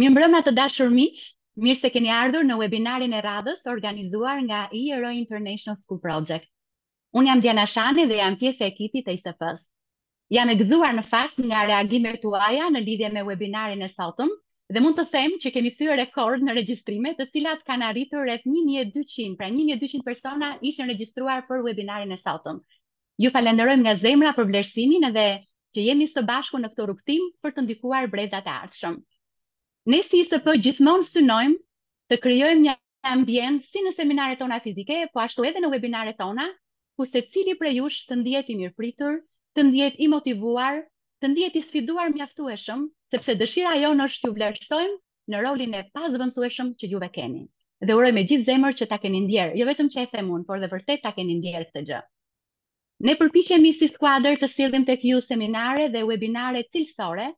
Mirëmbrëma të dashur miq, mirë se keni ardhur në webinarin e radhës organizuar nga IRO International School Project. Unë jam Diana Shani dhe jam pjesë e ekipit të ISP-së. Jam e gëzuar në fakt nga reagimet tuaja në lidhje me webinarin e sotëm dhe mund të them që kemi thyer rekord në regjistrime të cilat kanë arritur rreth një mijë e dyqind, pra një mijë e dyqind persona ishin regjistruar për webinarin e sotëm. Ju falënderojmë nga zemra për vlerësimin dhe që jemi së bashku në këtë rrugëtim për të ndikuar brezat e ardhshëm. Ne si ISP gjithmonë synojmë të krijojmë një ambient si në seminaret tona fizike, po ashtu edhe në webinaret tona, ku secili prej jush të ndihet i mirëpritur, të ndihet i motivuar, të ndihet i sfiduar mjaftueshëm, sepse dëshira jonë është t'ju vlerësojmë në rolin e pazëvendësueshëm që juve keni. Dhe uroj me gjithë zemër që ta keni ndjerë, jo vetëm që e them unë, por dhe vërtet ta keni ndjerë këtë gjë. Ne përpiqemi si skuadër të sjellim tek ju seminare dhe webinare cilësore,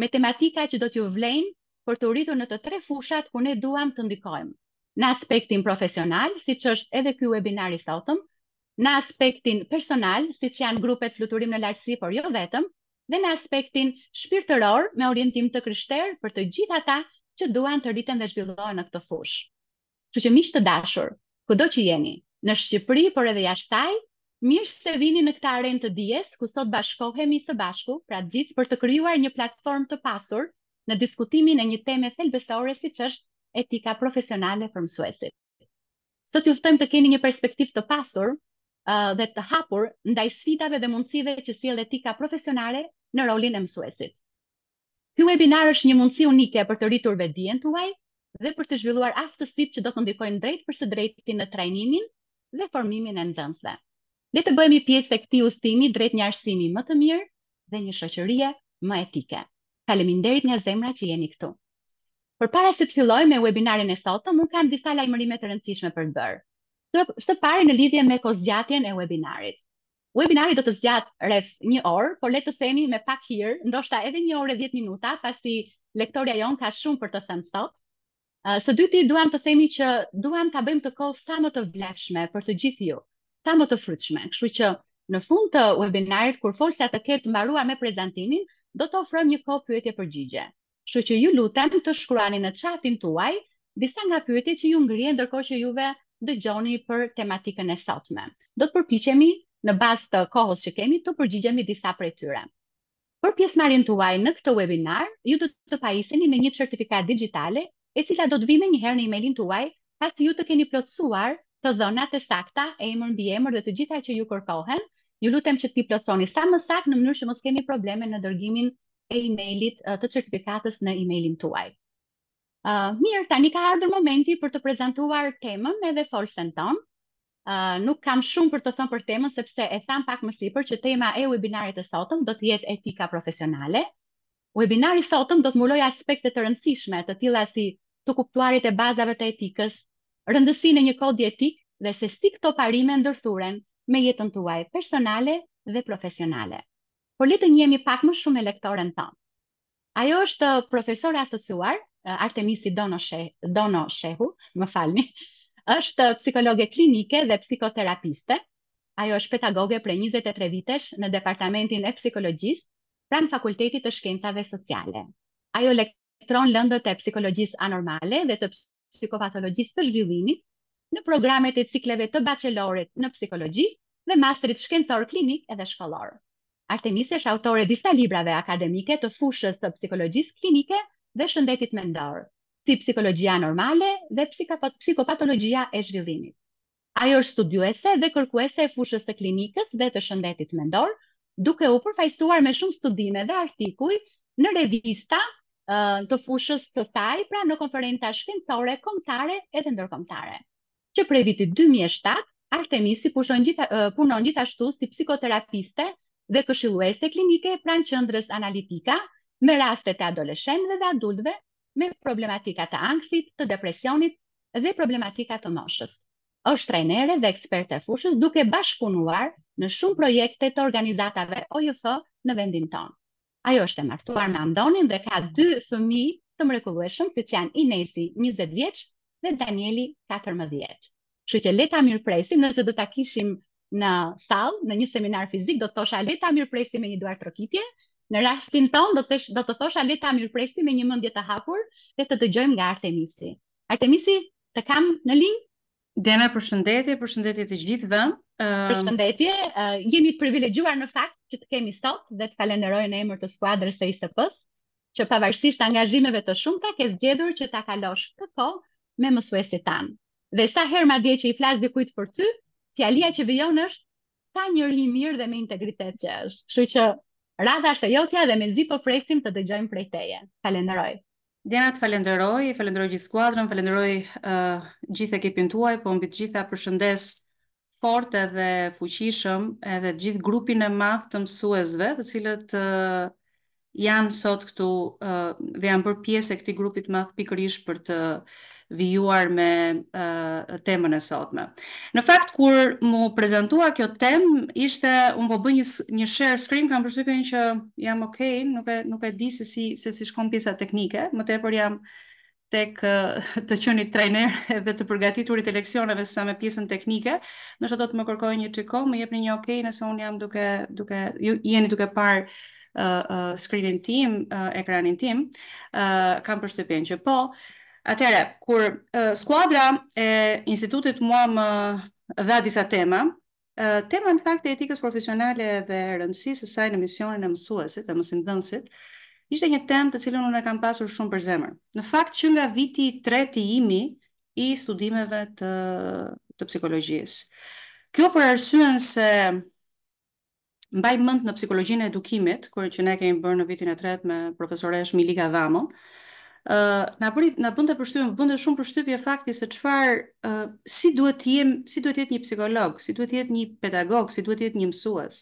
me tematika që do t'ju vlejnë për t'u rritur në të tre fushat ku ne duam të ndikojmë, në aspektin profesional, siç është edhe ky webinar i sotëm, në aspektin personal, siç janë grupet Fluturim në Lartësi, por jo vetëm, dhe në aspektin shpirtëror me orientim të krishterë për të gjithë ata që duan të rriten dhe zhvillohen në këtë fushë. Kështu që miq të dashur, kudo që jeni, në Shqipëri por edhe jashtë saj, mirë se vini në këtë arenë të dijes ku sot bashkohemi së bashku, pra të gjithë për të krijuar një platformë të pasur në diskutimin e një teme thelbësore siç është etika profesionale për mësuesit. Sot ju ftojmë të keni një perspektivë të pasur dhe të hapur ndaj sfidave dhe mundësive që sjell etika profesionale në rolin e mësuesit. Ky webinar është një mundësi unike për të rritur vetëdijen tuaj dhe për të zhvilluar aftësitë që do të ndikojnë drejtpërsëdrejti në trajnimin dhe formimin e nxënësve. Le të bëhemi pjesë e këtij udhëtimi drejt një arsimi më të mirë dhe një shoqërie më etike. Faleminderit nga zemra që jeni këtu. Përpara se të fillojmë me webinarin e sotëm, unë kam disa lajmërime të rëndësishme për të bërë. Së pari në lidhje me kohëzgjatjen e webinarit. Webinari do të zgjatë rreth një orë, por le të themi me pak hir, ndoshta edhe një orë e dhjetë minuta, pasi lektorja jonë ka shumë për të thënë sot. Së dyti, dua t'ju them që duam ta bëjmë këtë kohë sa më të vlefshme për të gjithë ju, sa më të frytshme. Kështu që në fund të webinarit, kur folësja të ketë mbaruar me prezantimin, do të ofrojmë një kohë pyetje-përgjigje. kështu që ju lutem të shkruani në chatin tuaj disa nga pyetjet që ju ngrihen ndërkohë që juve dëgjoni për tematikën e sotme. Do të përpiqemi në bazë të kohës që kemi të përgjigjemi disa prej tyre. Për pjesëmarrjen tuaj në këtë webinar, ju do të pajiseni me një certifikatë digjitale e cila do të vijë menjëherë në emailin tuaj pasi ju të keni plotësuar të dhënat e sakta, emër, mbiemër dhe të gjitha që ju kërkohen, ju lutem që t'i plotësoni sa më saktë në mënyrë që mos kemi probleme në dërgimin e emailit të certifikatës në emailin tuaj. Mirë, tani ka ardhur momenti për të prezantuar temën edhe folësen tonë. Nuk kam shumë për të thënë për temën, sepse e thamë pak më sipër që tema e webinarit të sotëm do të jetë etika profesionale. Webinari i sotëm do të mbulojë aspekte të rëndësishme, të tilla si të kuptuarit e bazave të etikës, rëndësinë e një kodi etik dhe se si këto parime ndërthuren me jetën tuaj personale dhe profesionale. Por le të njihemi pak më shumë me lektoren tonë. Ajo është profesore e asociuar, Artemisi Dono Shehu, Dono Shehu, më falni, është psikologe klinike dhe psikoterapiste. Ajo është pedagoge prej njëzet e tre vitesh në Departamentin e Psikologjisë pranë Fakultetit të Shkencave Sociale. Ajo lektron lëndët e psikologjisë anormale dhe të psikopatologjisë së zhvillimit në programet e cikleve të baçelorit në psikologji dhe masterit shkencor klinik edhe shkollor. Artemisi është autore e disa librave akademike të fushës së psikologjisë klinike dhe shëndetit mendor, si Psikologjia anormale dhe Psikopatologjia e zhvillimit. Ajo është studiuese dhe kërkuese e fushës së klinikës dhe të shëndetit mendor, duke u përfaqësuar me shumë studime dhe artikuj në revista të fushës së saj, pra në konferenca shkencore kombëtare edhe ndërkombëtare. Që prej vitit dy mijë e shtatë, Artemisi punon gjithashtu si psikoterapiste dhe këshilluese klinike pranë Qendrës Analitika me raste të adoleshentëve dhe adultëve me problematika të ankthit, të depresionit dhe problematika të moshës. Është trajnere dhe eksperte e fushës duke bashkëpunuar në shumë projekte të organizatave OJF në vendin tonë. Ajo është e martuar me Andonin dhe ka dy fëmijë të mrekullueshëm siç janë Inesi, njëzet vjeç, dhe Danieli 14. Kështu që le ta mirëpresim nëse do ta kishim në sallë, në një seminar fizik do të thosha le ta mirëpresim me një duartrokitje, në rastin tonë do të do të thosha le ta mirëpresim me një mendje të hapur dhe të dëgjojmë nga Artemisi. Artemisi, të kam në linjë? Dena, përshëndetje, përshëndetje të gjithëve. Përshëndetje, uh, jemi të privilegjuar në fakt që të kemi sot dhe të falenderoj në emër të skuadrës së ISP-së, që pavarësisht angazhimeve të shumta ke zgjedhur që ta kalosh këto me mësuesit tanë. Dhe sa herë madje që i flas dikujt për ty, fjalia që vijon është sa njeri i mirë dhe me integritet që është. Kështu që radha është e jotja dhe mezi po presim të dëgjojmë prej teje. Falenderoj. Dena të falenderoj, falenderoj gjithë skuadrën, falenderoj uh, gjithë ekipin tuaj, po mbi të gjitha përshëndes fort edhe fuqishëm edhe gjithë grupin e madh të mësuesve, të cilët janë sot këtu dhe janë bërë pjesë e këtij grupi të madh pikërisht për të vijuar me temën e sotme. Në fakt kur mu prezantua kjo temë, ishte unë po bëj një një share screen, kam përshtypjen që jam ok, nuk e nuk e di se si se si shkon pjesa teknike, më tepër jam tek të qenit trajner dhe të përgatiturit e leksioneve sesa me pjesën teknike, ndoshta do të më kërkojë një çikë, më jepni një ok nëse un jam duke duke ju jeni duke parë uh, uh, screenin tim, uh, ekranin tim, uh, kam përshtypjen që po. Atëherë, kur uh, skuadra e institutit mua më dha disa tema, Tema në fakt e etikës profesionale dhe rëndësisë së saj në misionin e mësuesit dhe mësimdhënësit ishte një temë të cilën unë e kam pasur shumë për zemër. Në fakt që nga viti i tretë i imi i studimeve të të psikologjisë. Kjo për arsyen se mbaj mend në psikologjinë e edukimit, kur që ne kemi bërë në vitin e tretë me profesoreshë Milika Dhamon, na bëri na bënte përshtypje, më bënte shumë përshtypje fakti se çfarë uh, si duhet të jem, si duhet të jetë një psikolog, si duhet të jetë një pedagog, si duhet të jetë një mësues.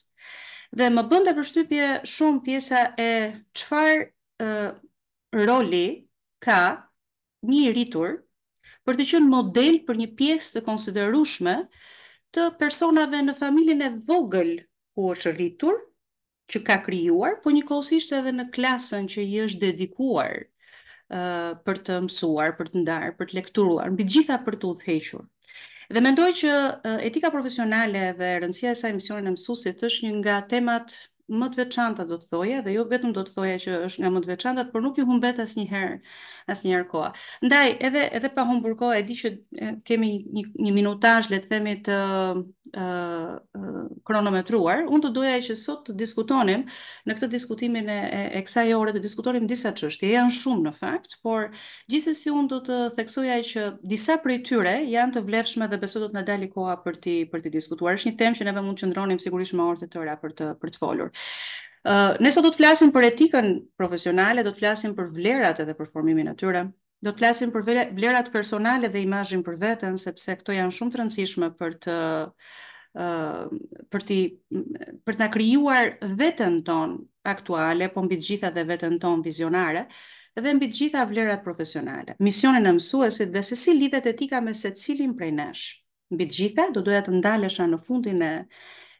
Dhe më bënte përshtypje shumë pjesa e çfarë uh, roli ka një i rritur për të qenë model për një pjesë të konsiderueshme të personave në familjen e vogël ku është rritur, që ka krijuar, po njëkohësisht edhe në klasën që i është dedikuar për të mësuar, për të ndarë, për të lekturuar, mbi të gjitha për të udhëhequr. Dhe mendoj që etika profesionale dhe rëndësia e saj në misionin e mësuesit është një nga temat më të veçanta do të thoja dhe jo vetëm do të thoja që është nga më të veçantat, por nuk i humbet asnjëherë, asnjëherë koha. Ndaj, edhe edhe pa humbur kohë, e di që kemi një, një minutazh, le të themi të kronometruar, unë do doja që sot të diskutonim në këtë diskutimin e, e, e kësaj ore të diskutonim disa çështje. Janë shumë në fakt, por gjithsesi unë do të theksoja që disa prej tyre janë të vlefshme dhe besoj do të na dalë koha për t'i për t'i diskutuar. Është një temë që neve mund të qëndronim sigurisht me orë të tëra për të për të folur. Uh, ne sot do të flasim për etikën profesionale, do të flasim për vlerat edhe për formimin e tyre, Do të flasim për vlerat personale dhe imazhin për veten, sepse këto janë shumë të rëndësishme për të për t'i për ta krijuar veten tonë aktuale, po mbi të gjitha dhe veten tonë vizionare dhe mbi të gjitha vlerat profesionale, misionin e mësuesit dhe se si lidhet etika me secilin prej nesh. mbi të gjitha, do doja të ndalesha në fundin e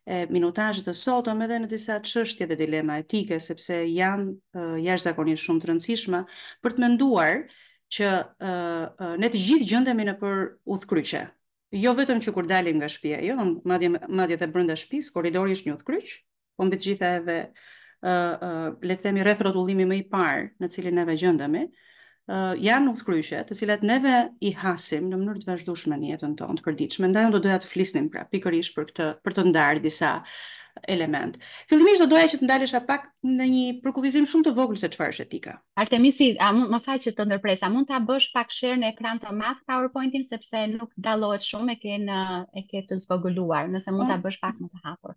e minutazhit të sotëm edhe në disa çështje dhe dilema etike sepse janë uh, jashtëzakonisht shumë të rëndësishme për të menduar që uh, ne të gjithë gjendemi nëpër udhkryqe. Jo vetëm që kur dalim nga shtëpia, jo, madje madje edhe brenda shtëpisë, korridori është një udhkryq, po mbi të gjitha edhe ë ë le të themi rrethrrotullimi më i parë në cilin neve gjendemi, ë janë udhkryqe, të cilat neve i hasim në mënyrë të vazhdueshme në jetën tonë të përditshme. Ndaj unë do doja të flisnim pra pikërisht për këtë, për të ndarë disa elementë. Fillimisht do doja që të ndalesha pak në një përkufizim shumë të vogël se çfarë është etika. Artemisi, a mund, më fal që të ndërpres, a mund ta bësh pak share në ekran të madh PowerPoint-in sepse nuk dallohet shumë, e ke në e ke të zvogëluar, nëse mund ta po. bësh pak më të hapur.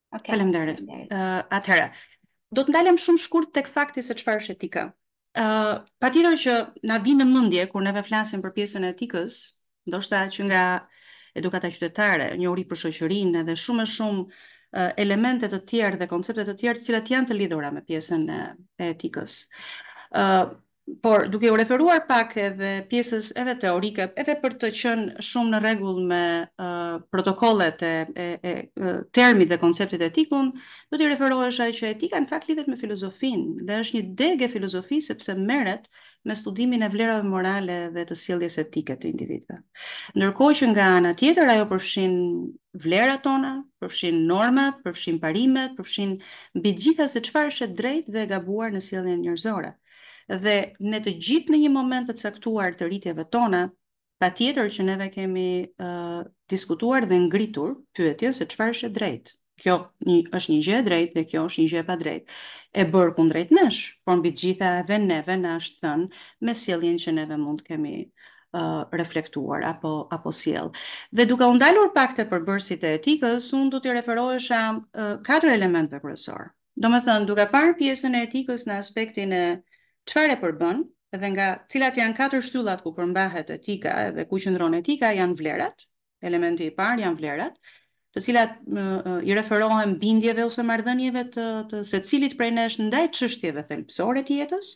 Okay. Faleminderit. Uh, Atëherë, do të ndalem shumë shkurt tek fakti se çfarë është etika. Ë, uh, patjetër që na vjen në mendje kur neve flasim për pjesën e etikës, ndoshta që nga edukata qytetare, njohuri për shoqërinë edhe shumë e shumë uh, elemente të tjerë dhe koncepte të tjerë të cilat janë të lidhura me pjesën e, e etikës. Ë, uh, Por, duke u referuar pak edhe pjesës edhe teorike, edhe për të qenë shumë në rregull me protokollet e termit dhe konceptit etik, unë do t'i referohesha që etika në fakt lidhet me filozofinë dhe është një degë e filozofisë sepse merret me studimin e vlerave morale dhe të sjelljes etike të individëve. Ndërkohë që nga ana tjetër ajo përfshin vlerat tona, përfshin normat, përfshin parimet, përfshin mbi të gjitha se çfarë është e drejtë dhe e gabuar në sjelljen njerëzore. Dhe ne të gjithë në një moment të caktuar të rritjeve tona, patjetër që neve kemi uh, diskutuar dhe ngritur pyetje se çfarë është e drejtë. Kjo një, është një gjë e drejtë dhe kjo është një gjë e padrejtë. E bërë kundrejt nesh, por mbi të gjitha edhe neve na është thënë me sjelljen që neve mund të kemi uh, reflektuar apo, apo sjellë. Dhe duke u ndalur pak te përbërësit e etikës, unë do t'i referohesha uh, katër elementëve kryesorë. Domethënë, duke parë pjesën e etikës në aspektin e çfarë e përbën dhe nga cilat janë katër shtyllat ku përmbahet etika dhe ku qëndron etika janë vlerat, elementi i parë janë vlerat, të cilat i referohen bindjeve ose marrëdhënieve të të secilit prej nesh ndaj çështjeve thelbësore të jetës,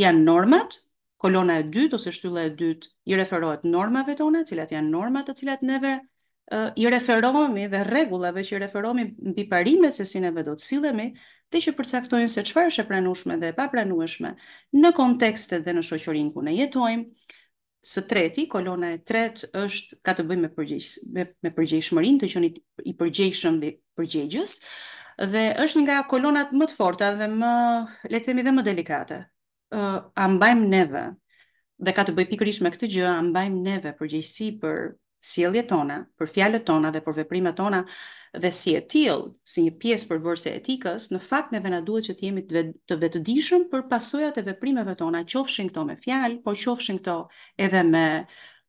janë normat, kolona e dytë ose shtylla e dytë i referohet normave tona, të cilat janë normat të cilat neve i referohemi dhe rregullave që i referohemi mbi parimet se si neve do të sillemi dhe që përcaktojnë se çfarë është e pranueshme dhe e papranueshme në kontekstet dhe në shoqërinë ku ne jetojmë, Së treti, kolona e tretë është ka të bëjë me përgjegjës, me, me përgjegjshmërinë të qenit i përgjegjshëm dhe përgjegjës dhe është nga kolonat më të forta dhe më, le të themi dhe më delikate. Ë a mbajmë neve dhe ka të bëjë pikërisht me këtë gjë, a mbajmë neve përgjegjësi për sjelljet tona, për fjalët tona dhe për veprimet tona dhe si e tillë, si një pjesë përbërëse e etikës, në fakt neve na duhet që të jemi të vetëdijshëm për pasojat e veprimeve tona, qofshin këto me fjalë, po qofshin këto edhe me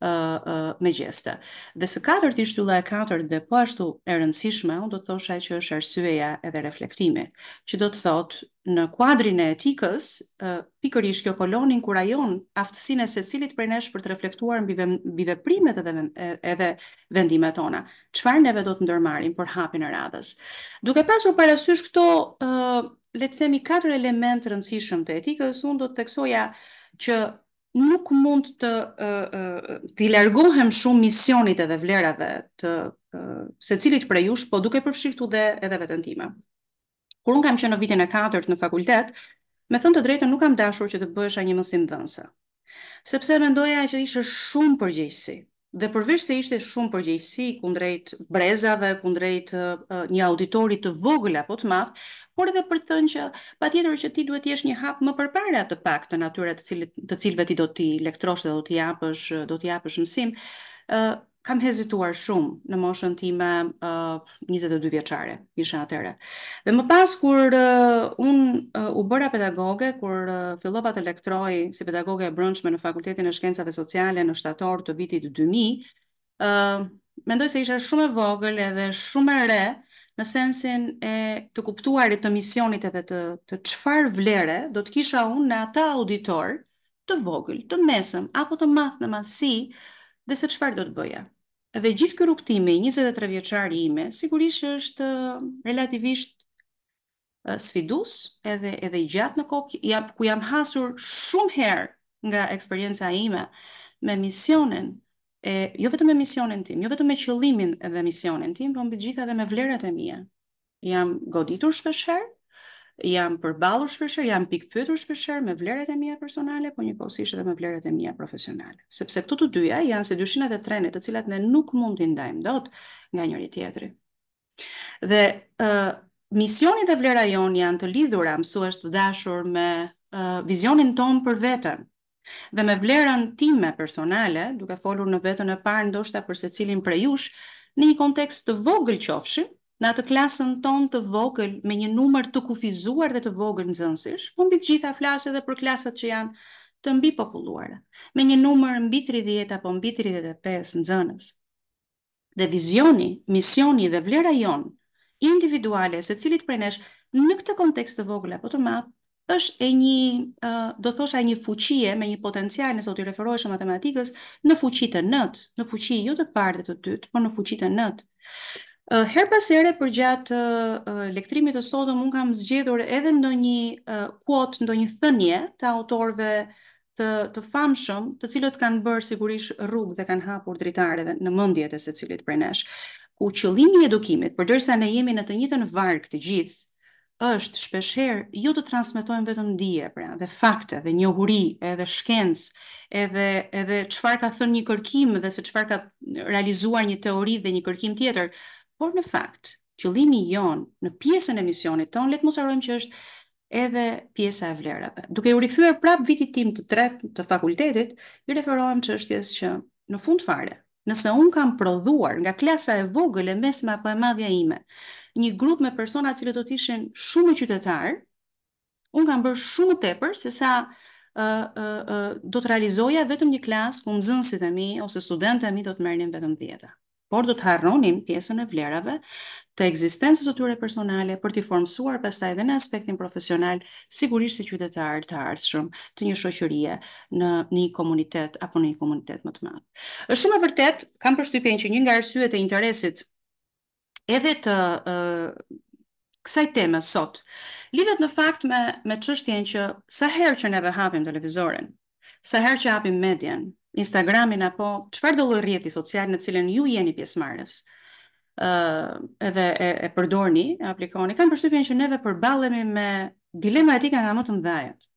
me gjeste. Dhe së katërti, shtylla e katërt dhe po ashtu e rëndësishme, unë do të thosha që është arsyeja edhe reflektimi, që do të thotë në kuadrin e etikës, Pikërisht kjo kolonë inkurajon aftësinë e secilit prej nesh për të reflektuar mbi mbi veprimet edhe edhe vendimet tona. Çfarë neve do të ndërmarrim për hapin e radhës? Duke pasur parasysh këto ë le të themi katër elementë të rëndësishëm të etikës, unë do të theksoja që nuk mund të ë ë t'i largohem shumë misionit edhe vlerave të ë secilit prej jush, po duke përfshirë këtu dhe edhe veten time. Kur unë kam qenë në vitin e katërt në fakultet, me thënë të drejtën nuk kam dashur që të bëhesha një mësimdhënëse. Sepse mendoja që ishte shumë përgjegjësi. Dhe përveç se ishte shumë përgjegjësi kundrejt brezave, kundrejt një auditori të vogël apo të madh, por edhe për të thënë që patjetër që ti duhet të jesh një hap më përpara të paktën nga atyre të cilëve ti do t'i lektrosh dhe do t'i japësh, do t'i japësh mësim, kam hezituar shumë në moshën time uh, 22 vjeçare, isha atëherë. Dhe më pas kur uh, unë uh, u bëra pedagoge, kur uh, fillova të lektroj si pedagoge e brendshme në Fakultetin e Shkencave Sociale në shtator të vitit 2000, ë uh, mendoj se isha shumë e vogël edhe shumë e re në sensin e të kuptuarit të misionit edhe të të çfarë vlere do të kisha unë në atë auditor të vogël, të mesëm apo të madh në madhësi dhe se çfarë do të bëja. Dhe gjithë ky rrugëtim njëzet e tre vjeçar i imi, sigurisht është relativisht sfidues edhe edhe i gjatë në kohë, ku jam hasur shumë herë nga eksperienca ime me misionin e jo vetëm me misionin tim, jo vetëm me qëllimin dhe misionin tim, po mbi të gjitha edhe me vlerat e mia. jam goditur shpesh herë, jam përballur shpesh herë, jam pikëpyetur shpesh herë me vlerat e mia personale, po njëkohësisht edhe me vlerat e mia profesionale. Sepse këto të dyja janë si dy shinat e trenit, të cilat ne nuk mund t'i ndajmë dot nga njëri tjetri. Dhe ë uh, misioni dhe vlera jonë janë të lidhura, mësues të dashur me uh, vizionin tonë për veten, Dhe me vlerën time personale, duke folur në vetën e parë ndoshta për secilin prej jush, në një kontekst të vogël qofshim, në atë klasën tonë të vogël me një numër të kufizuar dhe të vogël nxënësish, po mbi të gjitha flas edhe për klasat që janë të mbipopulluara, me një numër mbi tridhjetë apo mbi tridhjetë e pesë nxënës. dhe vizioni, misioni dhe vlera jonë individuale e secilit prej nesh në këtë kontekst të vogël apo të madh është e një, do thosha e një fuqie me një potencial nëse do t'i referoheshim matematikës në fuqi të n-të, në fuqi jo të parë dhe të dytë, por në fuqi të n-të. Herë pas here përgjatë lektrimit të sotëm unë kam zgjedhur edhe ndonjë kuotë, ndonjë thënie të autorëve të të famshëm, të cilët kanë bërë sigurisht rrugë dhe kanë hapur dritare në mendjet e secilit prej nesh. Ku qëllimi i edukimit, përderisa ne jemi në të njëjtën varkë të gjithë, është shpeshherë jo të transmetojmë vetëm dije, pra, dhe fakte, dhe njohuri, edhe shkencë, edhe edhe çfarë ka thënë një kërkim dhe se çfarë ka realizuar një teori dhe një kërkim tjetër, por në fakt, qëllimi jonë në pjesën e misionit tonë, le të mos harrojmë që është edhe pjesa e vlerave. Duke u rikthyer prap vitit tim të tretë të fakultetit, i referohem çështjes që në fund fare, nëse unë kam prodhuar nga klasa e vogël, e mesme apo e madhja ime, një grup me persona të cilët do të ishin shumë më qytetarë, unë kam bërë shumë më tepër se sa ë ë ë do të realizoja vetëm një klasë ku nxënësit e mi ose studentët e mi do të merrnin vetëm dhjeta. por do të harronin pjesën e vlerave të ekzistencës së tyre personale për t'i formësuar pastaj edhe në aspektin profesional, sigurisht si qytetarë të ardhshëm të një shoqërie në një komunitet apo në një komunitet më të madh. Është shumë e vërtetë, kam përshtypjen që një nga arsyet e interesit edhe të ë kësaj teme sot lidhet në fakt me me çështjen që sa herë që neve hapim televizorin, Sa herë që hapim median, Instagramin apo çfarëdo lloj rrjeti social në të cilën ju jeni pjesëmarrës, ë edhe e, e përdorni, e aplikoni, kam përshtypjen që neve përballemi me dilema etike nga më të mëdhajat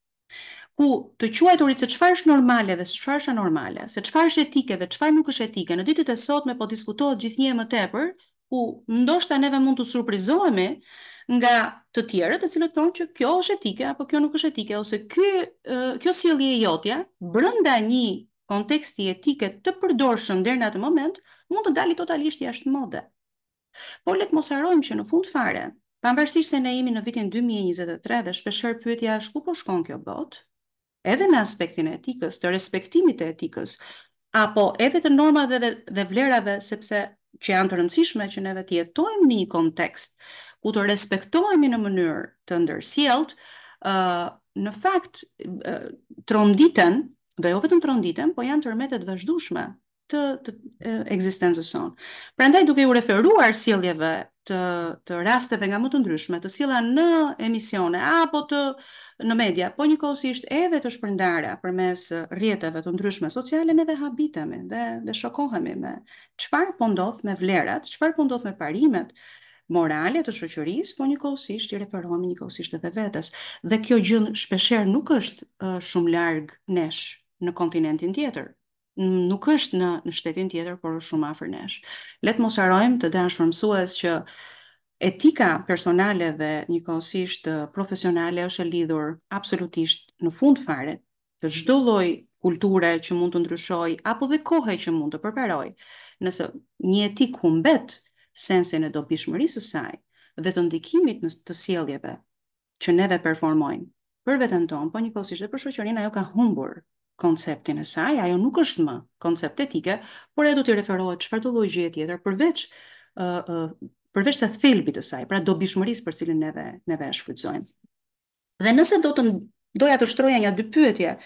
ku të quajturit se çfarë është normale dhe çfarë është anormale, se çfarë është etike dhe çfarë nuk është etike, në ditët e sotme po diskutohet gjithnjë e më tepër, ku ndoshta neve mund të surprizohemi nga të tjerët, të cilët thonë që kjo është etike apo kjo nuk është etike ose ky kjo sjellje e jotja brenda një konteksti etike të përdorshëm deri në atë moment mund të dali totalisht jashtë mode. Por le të mos harrojmë që në fund fare, pavarësisht se ne jemi në vitin 2023 dhe shpeshherë pyetja është ku po shkon kjo botë, edhe në aspektin e etikës, të respektimit të etikës, apo edhe të normave dhe vlerave sepse që janë të rëndësishme që neve të jetojmë në një kontekst ku të respektohemi në mënyrë të ndërsjelltë, ë në fakt tronditen dhe jo vetëm tronditen, po janë tërmete të vazhdueshme të, të ekzistencës sonë. Prandaj duke u referuar sjelljeve të të rasteve nga më të ndryshme, të sjella në emisione apo të në media, po njëkohësisht edhe të shpërndara përmes rrjeteve të ndryshme sociale ne dhe habitemi dhe dhe shokohemi me çfarë po ndodh me vlerat, çfarë po ndodh me parimet morale të shoqërisë, po njëkohësisht i referohemi njëkohësisht edhe vetes. Dhe kjo gjë shpeshherë nuk është uh, shumë larg nesh në kontinentin tjetër, nuk është në në shtetin tjetër, por është shumë afër nesh. Le të mos harrojmë të dashur mësues që etika personale dhe njëkohësisht profesionale është e lidhur absolutisht në fund fare të çdo lloj kulture që mund të ndryshojë apo dhe kohe që mund të përparojë. Nëse një etikë humbet sensin e dobishmërisë së saj dhe të ndikimit në të sjelljeve që neve performojmë për veten tonë, po njëkohësisht dhe për shoqërinë, ajo ka humbur konceptin e saj, ajo nuk është më koncept etike, por ajo do t'i referohet çfarëdo lloj gjëje tjetër përveç ë uh, uh, përveç se thelbit të saj, pra dobishmërisë për cilën neve neve e shfrytëzojmë. Dhe nëse do të doja të shtroja një dy pyetje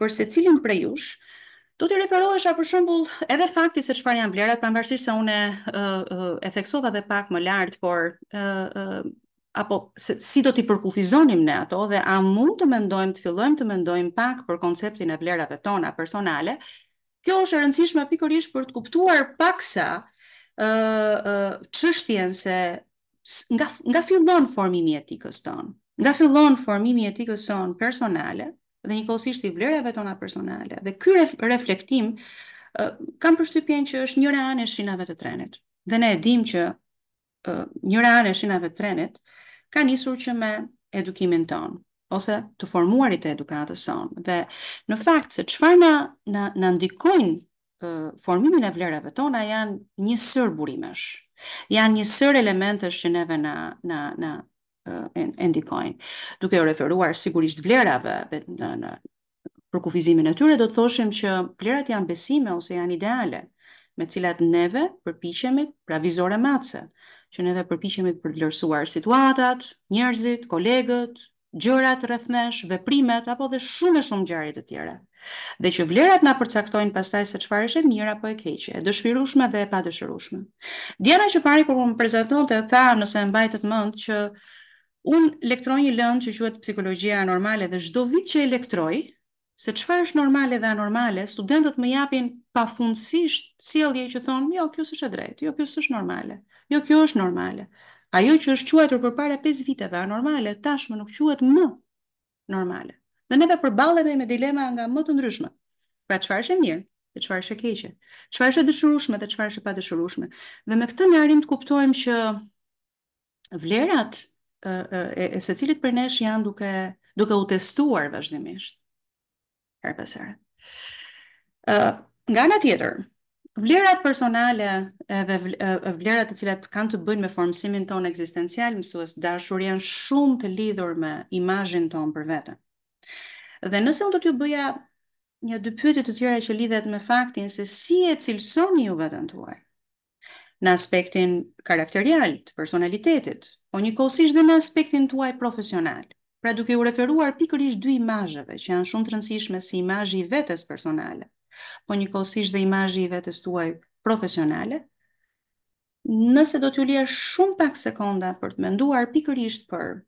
për secilin prej jush, Do të referohesha për shembull edhe faktit se çfarë janë vlerat, pavarësisht se unë e, e, e theksova edhe pak më lart, por e, e, apo se, si do t'i përkufizonim ne ato dhe a mund të mendojmë, të fillojmë të mendojmë pak për konceptin e vlerave tona personale, kjo është e rëndësishme pikërisht për të kuptuar paksa ë çështjen se nga nga fillon formimi i etikës tonë. Nga fillon formimi i etikës tonë personale dhe njëkohësisht i vlerave tona personale. Dhe ky reflektim kam përshtypjen që është njëra anë e shinave të trenit. Dhe ne e dimë që njëra anë e shinave të trenit, ka nisur që me edukimin tonë ose të formuarit e edukatës sonë. Dhe në fakt se çfarë na na, na ndikojnë formimin e vlerave tona janë një sërë burimesh. Janë një sërë elementesh që neve na na na e ndikojnë. Duke u referuar sigurisht vlerave dhe në, në përkufizimin e tyre, do të thoshim që vlerat janë besime ose janë ideale, me cilat neve përpiqemi, pra vizore matëse, që neve përpiqemi për t'vlerësuar situatat, njerëzit, kolegët, gjërat rreth nesh, veprimet apo dhe shumë e shumë ngjarje të tjera. Dhe që vlerat na përcaktojnë pastaj se çfarë është e mirë apo e keqe, e dëshirueshme dhe e padëshirueshme. Diana qëpari kur më prezantonte tha, nëse e mbajtët mend, që Unë lektroj një lëndë që quhet psikologjia anormale dhe çdo vit që e lektroj, se çfarë është normale dhe anormale, studentët më japin pafundësisht sjellje që thonë, jo, kjo s'është e drejtë, jo, kjo s'është normale, jo, kjo është normale. Ajo që është quajtur përpara 5 viteve anormale, tashmë nuk quhet më normale. Dhe neve përballemi me dilema nga më të ndryshme. Pra çfarë është e mirë, dhe çfarë është e keqe, çfarë është e dëshirueshme dhe çfarë është e padëshirueshme. Dhe me këtë ne arrijmë të kuptojmë që vlerat e, e secilit prej nesh janë duke, duke u testuar vazhdimisht. Herë pas herë. Nga ana tjetër, vlerat personale edhe vlerat të cilat kanë të bëjnë me formësimin tonë ekzistencial, mësues të dashur janë shumë të lidhur me imazhin tonë për veten. Dhe nëse unë do t'ju bëja nja dy pyetje të tjera që lidhet me faktin se si e cilësoni ju veten tuaj. në aspektin karakterial të personalitetit, po njëkohësisht dhe në aspektin tuaj profesional. Pra duke iu referuar pikërisht dy imazheve që janë shumë të rëndësishme si imazhi i vetes personale, po njëkohësisht dhe imazhi i vetes tuaj profesionale, nëse do t'ju lija shumë pak sekonda për të menduar pikërisht për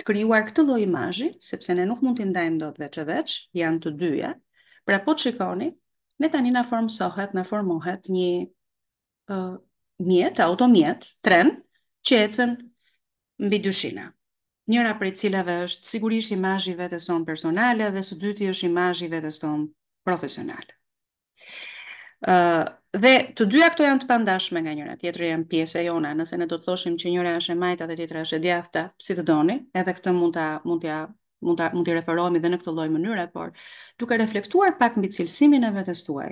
të krijuar këtë lloj imazhi, sepse ne nuk mund t'i ndajmë dot veç e veç, janë të dyja. Pra po të shikoni, ne tani na formësohet, na formohet një uh, mjet, automjet, tren, që ecën mbi dy shina. Njëra prej të cilave është sigurisht imazhi i vetes sonë personale dhe së dyti është imazhi i vetes sonë profesionale. Ë uh, dhe të dyja këto janë të pandashme nga njëra-tjetra janë pjesë e jona, nëse ne do të thoshim që njëra është e majta dhe tjetra është e djathta, si të doni, edhe këtë mund ta mund t'ia mund ta mund t'i referohemi edhe në këtë lloj mënyre, por duke reflektuar pak mbi cilësimin e vetes tuaj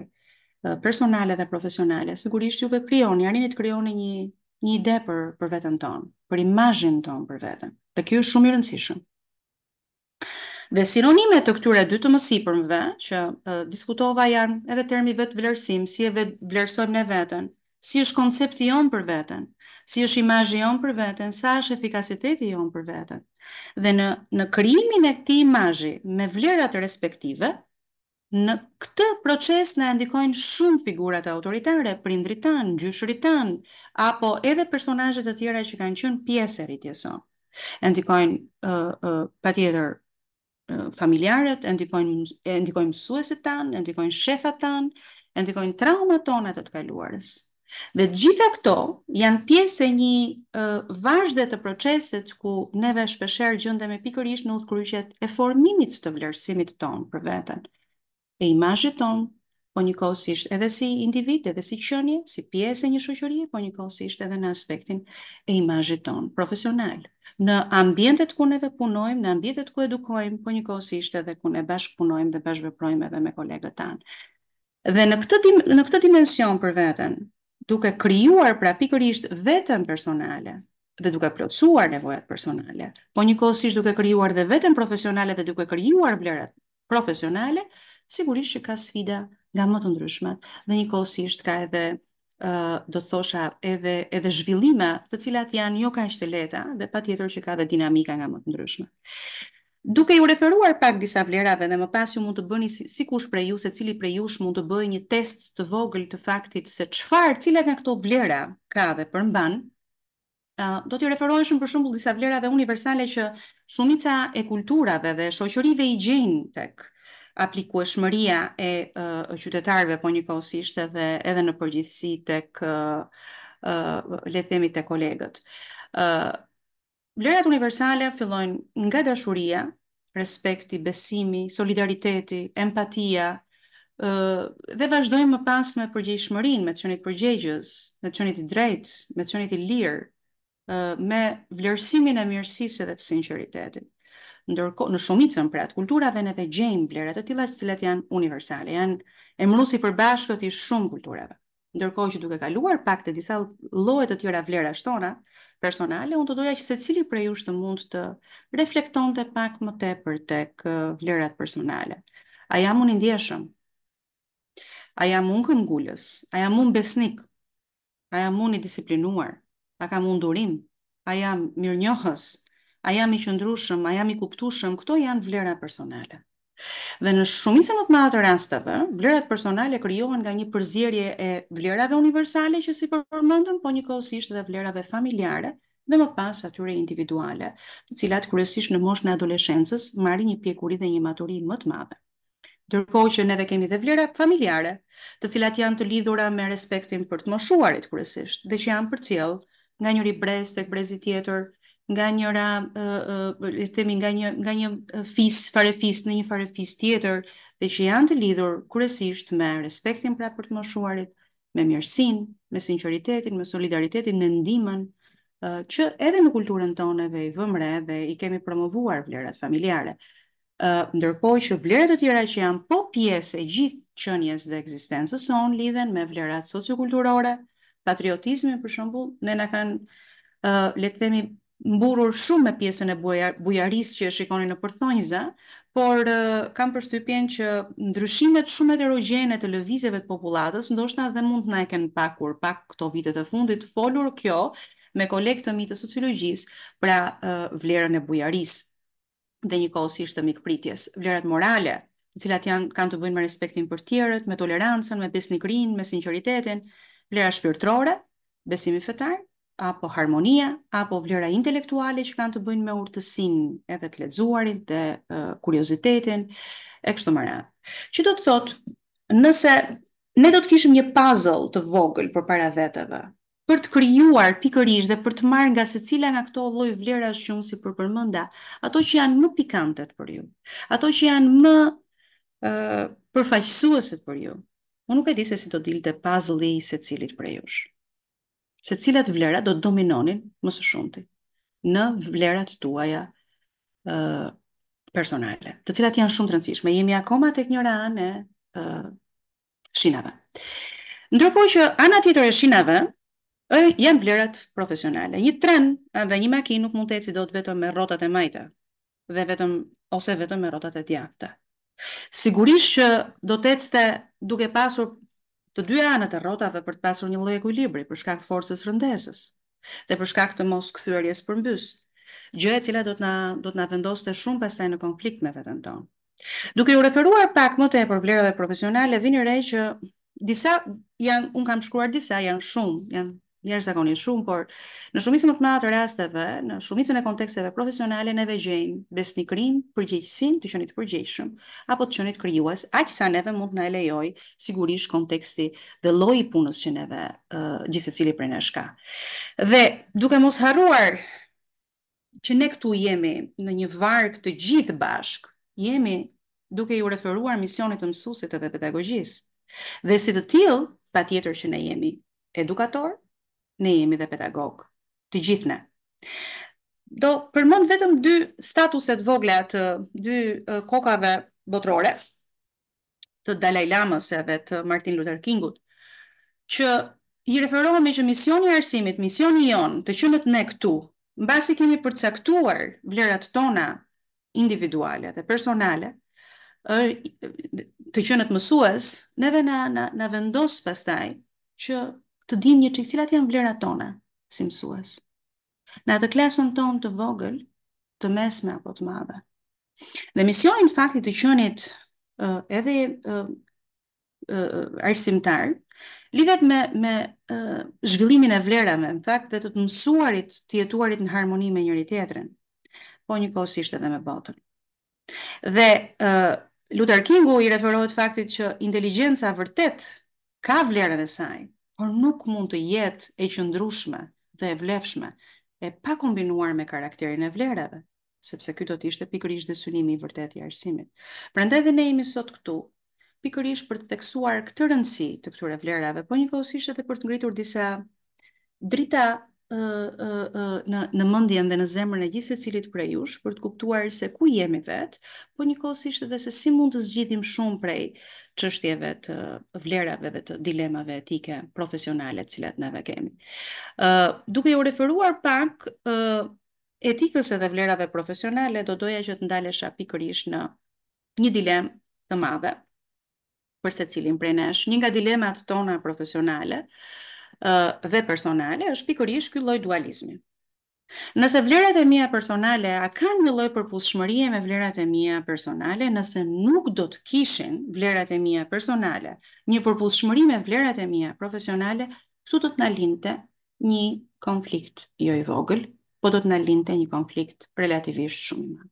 personale dhe profesionale, sigurisht juve krijoni, arrini të krijoni një një ide për për veten tonë, për imazhin tonë për veten. Dhe kjo është shumë i rëndësishëm. Dhe sinonime të këtyre dy të mësipërmve që diskutova janë edhe termi vetëvlerësim, si e vetëvlerësojmë ne veten, si është koncepti jonë për veten, si është imazhi jonë për veten, sa është efikasiteti jonë për veten. Dhe në në krijimin e këtij imazhi me vlerat respektive, Në këtë proces na e ndikojnë shumë figurat autoritare, prindërit tanë, gjyshërit tanë, apo edhe personazhe të tjera që kanë qenë pjesë e rritjes sonë. E ndikojnë patjetër familjarët, e ndikojnë e ndikojnë mësuesit tanë, e ndikojnë shefat tanë, e ndikojnë traumat tona të të kaluarës. Dhe të gjitha këto janë pjesë e një vazhde te proceset ku neve shpesherë gjendemi pikërisht në udhëkryqet e formimit të vlerësimit tonë për veten, e imazhit tonë, po njëkohësisht edhe si individ, edhe si qenie, si pjesë e një shoqërie, po njëkohësisht edhe në aspektin e imazhit tonë profesional, në ambientet ku neve punojmë, në ambientet ku edukojmë, po njëkohësisht edhe ku ne bashkëpunojmë dhe bashkëveprojmë edhe me kolegët tanë. Dhe në këtë në këtë dimension për veten, duke krijuar pra pikërisht veten personale dhe duke plotësuar nevojat personale, po njëkohësisht duke krijuar dhe veten profesionale dhe duke krijuar vlerat profesionale, sigurisht që ka sfida nga më të ndryshmet dhe njëkohësisht ka edhe do të thosha edhe edhe zhvillime, të cilat janë jo kaq të lehta dhe patjetër që ka dhe dinamika nga më të ndryshme. Duke iu referuar pak disa vlerave dhe më pas ju mund të bëni si, si kush prej ju, secili prej jush mund të bëjë një test të vogël të faktit se çfarë, cilat nga këto vlera ka dhe përmban, do t'i referoheshim për shembull disa vlerave universale që shumica e kulturave dhe shoqërive i gjejnë tek aplikueshmëria e, e qytetarëve po njëkohësisht edhe edhe në përgjithësi tek le të themi te kolegët. Vlerat universale fillojnë nga dashuria, respekti, besimi, solidariteti, empatia, ë dhe vazhdojmë më pas me përgjegjshmërinë, me të qenit përgjegjës, me të qenit i drejtë, me të qenit i lirë, ë me vlerësimin e mirësisë dhe të sinqeritetit. Ndërkohë, në shumicën pra të kulturave neve gjejmë vlera të tilla të cilat janë universale, janë emërues i përbashkët i shumë kulturave. Ndërkohë që duke kaluar pak te disa lloje të tjera vlerash tona personale, unë të doja që secili prej jush të mund të reflektonte pak më tepër tek vlerat personale. A jam unë i ndjeshëm? A jam unë këmbgulës? A jam unë besnik? A jam unë i disiplinuar? a kam unë durim, a jam mirënjohës, a jam i qëndrueshëm, a jam i kuptueshëm, këto janë vlera personale. Dhe në shumicën më të madhe të rasteve, vlerat personale krijohen nga një përzierje e vlerave universale që si përmendëm, po njëkohësisht dhe vlerave familjare dhe më pas atyre individuale, të cilat kryesisht në moshën e adoleshencës marrin një pjekuri dhe një maturi më të madhe. Ndërkohë që neve kemi dhe vlera familjare, të cilat janë të lidhura me respektin për të moshuarit kryesisht dhe që janë përcjellë nga njëri brez tek brezi tjetër, nga njëra le të themi nga një nga një fis, farefis në një farefis tjetër dhe që janë të lidhur kryesisht me respektin pra për të moshuarit, me mirësinë, me sinqeritetin, me solidaritetin, me ndihmën, që edhe në kulturën tonë ne i vëmë re dhe i kemi promovuar vlerat familjare. ndërkohë që vlerat e tjera që janë po pjesë e gjithë qenies dhe ekzistencës sonë lidhen me vlerat sociokulturore, patriotizmi për shembull, ne na kanë uh, le të themi mburur shumë me pjesën e bujarisë që e shikoni në për thonjëza, por uh, kam përshtypjen që ndryshimet shumë heterogjene të lëvizjeve të popullatës ndoshta dhe mund të na e kenë pakur pak këto vitet e fundit folur kjo me kolegë të mi të sociologjisë, pra uh, vlerën e bujarisë dhe njëkohësisht të mikpritjes. Vlerat morale, të cilat janë kanë të bëjnë me respektin për të tjerët, me tolerancën, me besnikërinë, me sinqeritetin, vlera shpirtërore, besimi fetar, apo harmonia, apo vlera intelektuale që kanë të bëjnë me urtësinë edhe të lexuarit dhe uh, kuriozitetin e kështu me radhë. Që do të thotë, nëse ne do të kishim një puzzle të vogël përpara veteve, për të krijuar pikërisht dhe për të marrë nga secila nga këto lloj vlerash që unë sipërpërmenda, ato që janë më pikantet për ju, ato që janë më përfaqësueset për ju. Unë nuk e di se si do dilte puzzle-i i secilit prej jush. Se cilat vlera do të dominonin më së shumti në vlerat tuaja uh, personale, të cilat janë shumë të rëndësishme. Jemi akoma tek njëra anë e uh, shinave. Ndërkohë që ana tjetër e shinave janë vlerat profesionale. Një tren dhe një makinë nuk mund të ecë dot vetëm me rrotat e majta dhe vetëm ose vetëm me rrotat e djathta. Sigurisht që do të ecte duke pasur të dy anët e rrotave për të pasur një lloj ekuilibri për shkak të forcës së rëndesës dhe për shkak të mos kthyerjes përmbys, gjë e cila do të na do të na vendoste shumë pastaj në konflikt me veten tonë. Duke iu referuar pak më tepër vlerave profesionale, vini re që disa janë, un kam shkruar disa, janë shumë, janë janë zakonisht shumë, por në shumicën më të madhe të rasteve, në shumicën e konteksteve profesionale neve gjejmë besnikërinë, përgjegjësinë të qenit përgjegjshëm apo të qenit krijues, aq sa neve mund të na e lejojë sigurisht konteksti dhe lloji i punës që neve uh, gjithsecili prej nesh ka. Dhe duke mos harruar që ne këtu jemi në një varkë të gjithë bashkë, jemi duke iu referuar misionit të mësuesit edhe pedagogjisë. Dhe si të tillë, patjetër që ne jemi edukator, ne jemi dhe pedagog, të gjithë ne. Do përmend vetëm dy statuse të vogla të dy kokave botërore, të Dalai Lamës edhe të Martin Luther Kingut, që i referohemi që misioni i arsimit, misioni jonë, të qenët ne këtu, mbasi kemi përcaktuar vlerat tona individuale dhe personale, të qenët mësues, neve na, na, na vendos pastaj që të dimë një çikë cilat janë vlerat tona si mësues. në atë klasën tonë të vogël, të mesme apo të madhe. Dhe misioni në fakt i të qenit uh, edhe uh, uh, arsimtar, lidhet me, me uh, zhvillimin e vlerave, në fakt dhe të të mësuarit të jetuarit në harmoni me njëri-tjetrin, po njëkohësisht edhe me botën. Dhe Luther Kingu i referohet faktit që inteligjenca vërtet ka vlerën e saj, por nuk mund të jetë e qëndrueshme dhe e vlefshme e pakombinuar me karakterin e vlerave, sepse ky do të ishte pikërisht dhe synimi i vërtetë i arsimit. Prandaj dhe ne jemi sot këtu, pikërisht për të theksuar këtë rëndësi të këtyre vlerave, po njëkohësisht edhe për të ngritur disa drita në në mendjen dhe në zemrën e gjithsecilit prej jush për të kuptuar se ku jemi vetë, po njëkohësisht edhe se si mund të zgjidhim shumë prej çështjeve të vlerave dhe të dilemave etike profesionale të cilat neve kemi. Ë uh, duke iu referuar pak ë uh, etikës edhe vlerave profesionale, do doja që të ndalesha pikërisht në një dilemë të madhe për secilin prej nesh. Një nga dilemat tona profesionale dhe personale është pikërisht ky lloj dualizmi. Nëse vlerat e mia personale a kanë një lloj përputhshmërie me vlerat e mia personale, nëse nuk do të kishin vlerat e mia personale një përputhshmëri me vlerat e mia profesionale, këtu do të na lindte një konflikt jo i vogël, po do të na lindte një konflikt relativisht shumë i madh.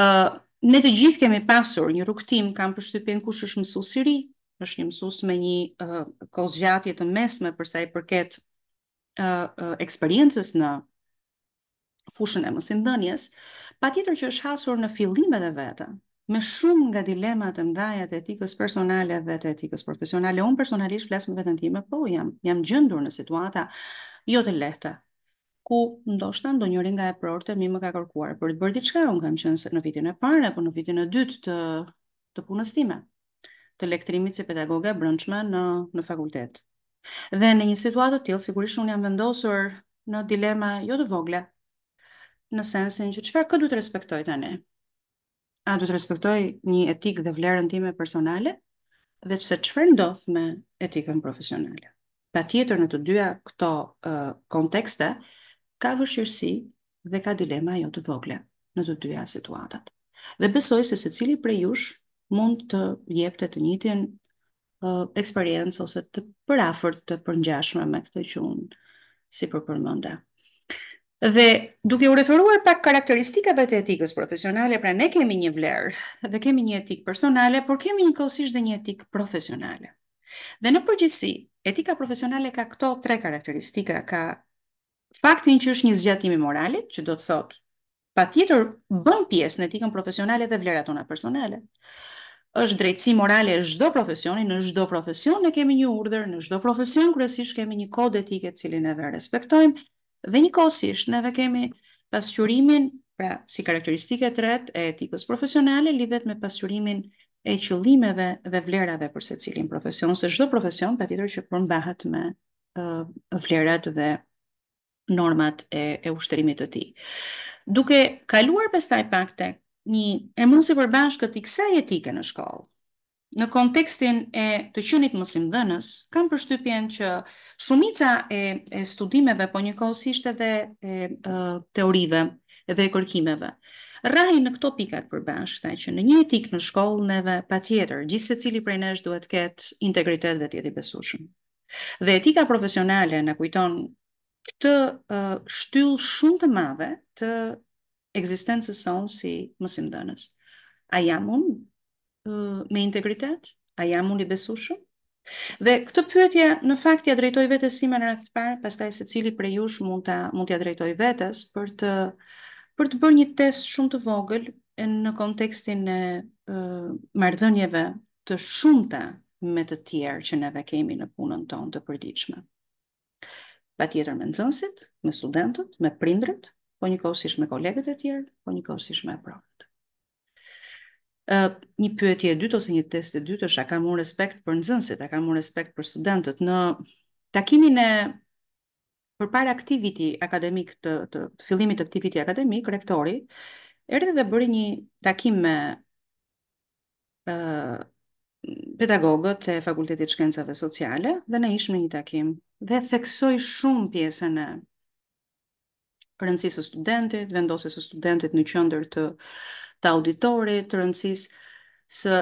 Uh, ne të gjithë kemi pasur një rrugëtim, kam përshtypjen kush është mësues i ri, është një mësues me një uh, kohëzgjatje të mesme për sa i përket uh, uh, eksperiencës në fushën e mësimdhënies, patjetër që është hasur në fillimet e veta, me shumë nga dilemat e ndara të etikës personale dhe të etikës profesionale. Unë personalisht flas për veten time, po jam jam gjendur në situata jo të lehta ku ndoshta ndonjëri nga eprorët e mi më ka kërkuar për të bërë diçka, unë kam qenë në vitin e parë apo në vitin e dytë të të punës time, të lektrimit si pedagoge e brendshme në në fakultet. Dhe në një situatë të tillë sigurisht unë jam vendosur në dilema jo të vogla, në sensin që çfarë kë duhet të respektoj tani? a do të respektoj një etikë dhe vlerën time personale dhe se çfarë ndodh me etikën profesionale. Patjetër në të dyja këto uh, kontekste, ka vështirësi dhe ka dilema jo të vogla në të dyja situatat. Dhe besoj se secili prej jush mund të jepte të njëjtin uh, eksperiencë ose të përafërt të përngjashme me këtë që unë sipër përmenda. Dhe duke u referuar pak karakteristikave të etikës profesionale, pra ne kemi një vlerë dhe kemi një etikë personale, por kemi njëkohësisht dhe një etikë profesionale. Dhe në përgjithësi, etika profesionale ka këto tre karakteristika, ka faktin që është një zgjatim i moralit, që do të thotë patjetër bën pjesë në etikën profesionale dhe vlerat tona personale. Është drejtësi morale e çdo profesioni, në çdo profesion ne kemi një urdhër, në çdo profesion kryesisht kemi një kod etike të cilin neve e respektojmë dhe njëkohësisht neve kemi pasqyrimin, pra si karakteristikë e tretë e etikës profesionale lidhet me pasqyrimin e qëllimeve dhe vlerave për secilin profesion, se çdo profesion patjetër që përmbahet me uh, vlerat dhe normat e, e ushtërimit të tij. Duke kaluar pastaj pak tek një emërës i përbashkët i kësaj etike në shkollë, në kontekstin e të qenit mësimdhënës, kam përshtypjen që shumica e, e studimeve, po njëkohësisht edhe e, e teorive dhe e kërkimeve, rrahin në këto pika të përbashkëta, që në një etikë në shkollë neve patjetër, gjithsecili prej nesh duhet të ketë integritet dhe të jetë i besueshëm. Dhe etika profesionale na kujton këtë uh, shtyllë shumë të madhe të ekzistencës sonë si mësimdhënës. A jam unë uh, me integritet? A jam unë i besueshëm? Dhe këtë pyetje në fakt ia drejtoj vetes sime në radhë të parë, pastaj secili prej jush mund ta mund t'ia drejtojë vetes për të për të bërë një test shumë të vogël në kontekstin e uh, marrëdhënieve të shumta me të tjerë që neve kemi në punën tonë të përditshme. Patjetër me nxënësit, me studentët, me prindrët, po njëkohësisht me kolegët e tjerë, po njëkohësisht me eprorët. Një pyetje e dytë ose një test i dytë është a kam unë respekt për nxënësit, a kam unë respekt për studentët. Në takimin e përpara këtij viti akademik të, të, të fillimit të këtij viti akademik, rektori erdhi dhe bëri një takim me ë uh, pedagogët e Fakultetit të Shkencave Sociale dhe ne ishim në një takim dhe theksoi shumë pjesën e rëndësisë së studentit, vendosjes së studentit në qendër të të auditorit, të rëndësisë së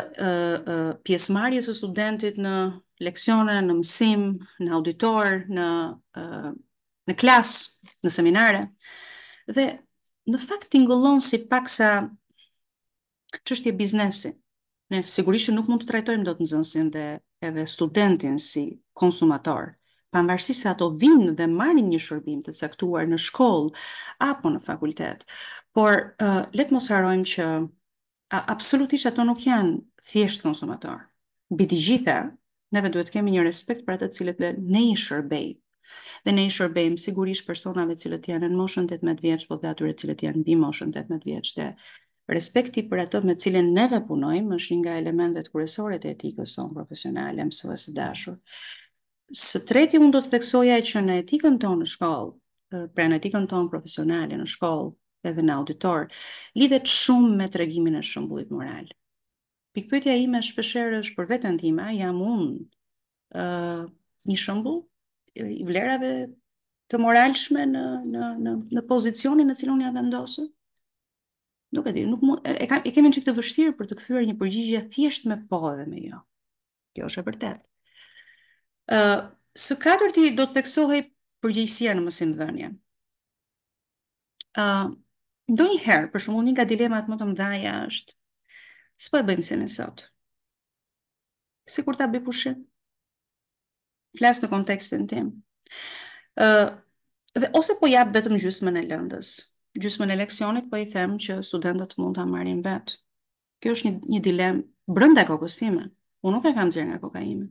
pjesëmarrjes së studentit në leksione, në mësim, në auditor, në në klasë, në seminare. Dhe në fakt tingëllon si paksa çështje biznesi. Ne sigurisht që nuk mund ta trajtojmë dot nxënësin dhe edhe studentin si konsumator, pavarësisht se ato vinë dhe marrin një shërbim të caktuar në shkollë apo në fakultet. Por uh, le të mos harojmë që Absolutisht ato nuk janë thjesht konsumator. Mbi të gjitha, neve duhet të kemi një respekt për ata të cilët ne i shërbejmë. Dhe ne i shërbejmë sigurisht personave të cilët janë në moshën 18 vjeç, po dhe atyre të cilët janë mbi moshën 18 vjeç dhe respekti për atë me të cilën neve punojmë është një nga elementët kryesore të etikës sonë profesionale, mësues të dashur. Së treti unë do të theksoja që në etikën tonë në shkollë, pra në etikën tonë profesionale në shkollë, edhe në auditor, lidhet shumë me tregimin e shembullit moral. Pikëpyetja ime shpeshherë është për veten time, jam unë uh, një shembull i vlerave të moralshme në, në, në, në pozicionin në cilin unë jam vendosur? Nuk e di, nuk mu, e, e, e kemi ne çik të vështirë për të kthyer një përgjigje thjesht me po edhe me jo. Kjo është e vërtetë. Uh, së katërti do të theksohej përgjegjësia në mësimdhënie. Uh, Ndonjëherë, për shembull një nga dilemat më të mëdhaja është, s'po e bëjmë mësimin sot, sikur ta bëj pushim, flas në kontekstin tim, uh, dhe ose po jap vetëm gjysmën e lëndës, gjysmën e leksionit po i them që studentët mund ta marrin vetë, Kjo është një, një dilemë brenda kokës sime. Unë nuk e kam nxjerrë nga koka ime.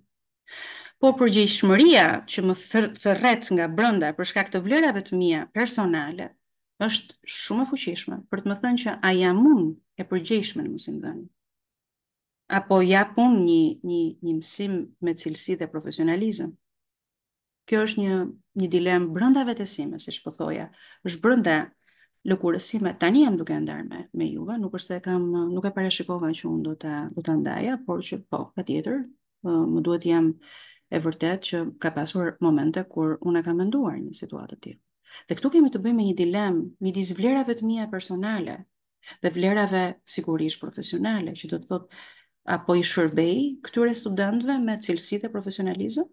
Po përgjegjshmëria që më thërret nga brënda për shkak të vlerave të mia personale është shumë e fuqishme për të më thënë që a jam unë e përgjegjshme në mësimdhënie. A po jap unë një një një mësim me cilësi dhe profesionalizëm. Kjo është një një dilemë brenda vetes sime, siç po thoja. Është brenda lëkurës sime. Tani jam duke e ndarë me me juve, nuk është se e kam nuk e parashikova që unë do ta do ta ndaja, por që po, patjetër, më duhet të jem e vërtetë që ka pasur momente kur unë e kam menduar një situatë të tillë. Dhe këtu kemi të bëjmë me një dilemë midis vlerave të mia personale, dhe vlerave sigurisht profesionale, që do të thotë a po i shërbej këtyre studentëve me cilësi dhe profesionalizëm.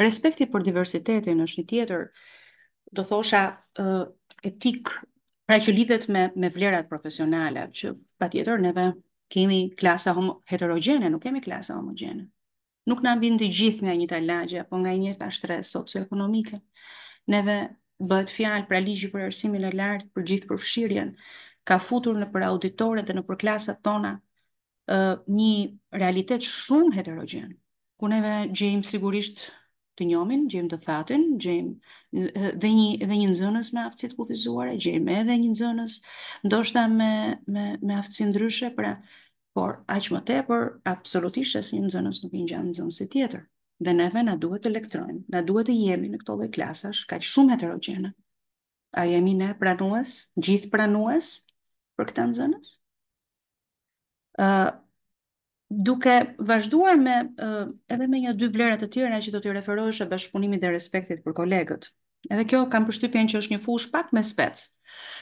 Respekti për diversitetin është një tjetër, do thosha, etikë, pra që lidhet me, me vlerat profesionale, që patjetër neve kemi klasa homo heterogjene, nuk kemi klasa homogjene. nuk na vijnë të gjithë nga e njëjta lagje apo nga e njëjta shtresë socioekonomike. Neve bëhet fjalë pra ligji për arsimin e lartë për gjithëpërfshirjen ka futur nëpër auditore dhe nëpër klasat tona një realitet shumë heterogjen, ku neve gjejmë sigurisht të njomin, gjejmë të thatin, gjejmë dhe një dhe një nxënës me aftësi të kufizuara, gjejmë edhe një nxënës ndoshta me me me aftësi ndryshe, pra Por, aq më tepër, absolutisht asnjë nxënës nuk i ngjan nxënësit tjetër. Dhe neve na duhet të lektrojmë, na duhet të jemi në këto lloj klasash kaq shumë heterogjene. A jemi ne pranues, gjithëpranues për këta nxënës? Ë duke vazhduar me edhe me një dy vlera të tjera që do t'i referohesha bashkëpunimit dhe respektit për kolegët. Edhe kjo kam përshtypjen që është një fushë pak me spec.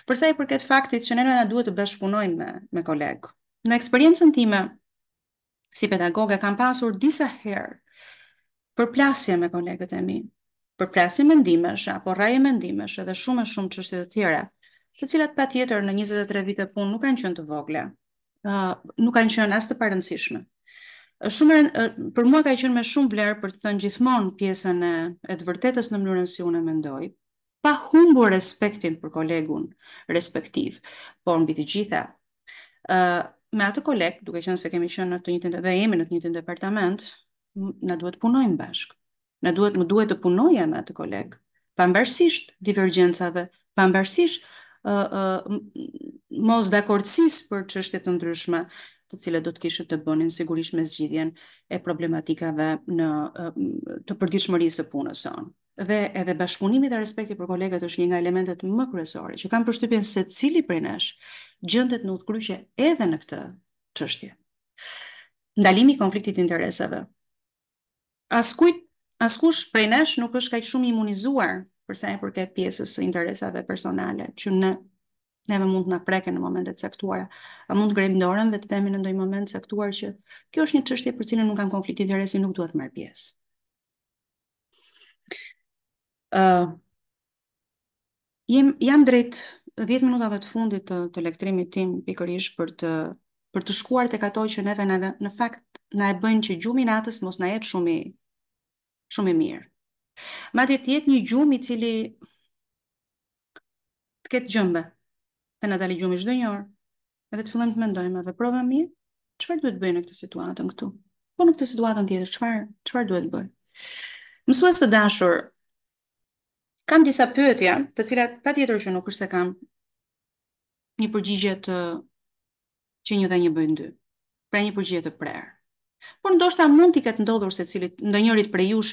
Për sa i përket faktit që ne na duhet të bashkëpunojmë me me kolegë. Në eksperiencën time si pedagoge kam pasur disa herë përplasje me kolegët e mi, përplasje mendimesh apo rrahje mendimesh edhe shumë e shumë çështje të tjera, të cilat patjetër në 23 vite punë nuk kanë qenë të vogla. nuk kanë qenë as të parëndësishme. Shumë për mua ka qenë me shumë vlerë për të thënë gjithmonë pjesën e e të vërtetës në mënyrën si unë e mendoj, pa humbur respektin për kolegun respektiv, por mbi të gjitha. Ë me atë koleg, duke qenë se kemi qenë në të njëjtin dhe jemi në të njëjtin departament, na duhet të punojmë bashkë. Na duhet më duhet të punoja me atë koleg, pavarësisht divergjencave, pavarësisht ë uh, ë uh, mosdakordësisë për çështje të ndryshme, të cilat do të kishin të bënin sigurisht me zgjidhjen e problematikave në uh, të përditshmërisë së punës sonë. Dhe edhe bashkëpunimi dhe respekti për kolegët është një nga elementet më kryesore që kam përshtypjen secili prej nesh gjendet në udhkryqe edhe në këtë çështje. Ndalimi i konfliktit të interesave Askujt, askush prej nesh nuk është kaq shumë i imunizuar për sa i përket pjesës së interesave personale që ne neve mund të na preken në momente të caktuara. A mund të ngremë dorën dhe të themi në ndonjë moment të caktuar që kjo është një çështje për të cilën unë kam konflikt interesi, nuk dua të marr pjesë. Ë uh, Jem jam drejt 10 minutave të fundit të, të lektrimit tim pikërisht për të për të shkuar tek ato që neve na në fakt na e bëjnë që gjumi i natës mos na jetë shumë i shumë i mirë. Madje të jetë një gjumë i cili të ketë gjemba. Të na dalë gjumi çdo një orë. Edhe të fillojmë të mendojmë, a veprova mirë? Çfarë duhet të bëj në këtë situatën këtu? Po në këtë situatën tjetër, çfarë çfarë duhet të bëj? Mësues të dashur, Kam disa pyetje, të cilat patjetër që nuk është se kam një përgjigje të që një dhe një bëjnë dy. Pra një përgjigje të prerë. Por ndoshta mund t'i ketë ndodhur secilit ndonjërit prej jush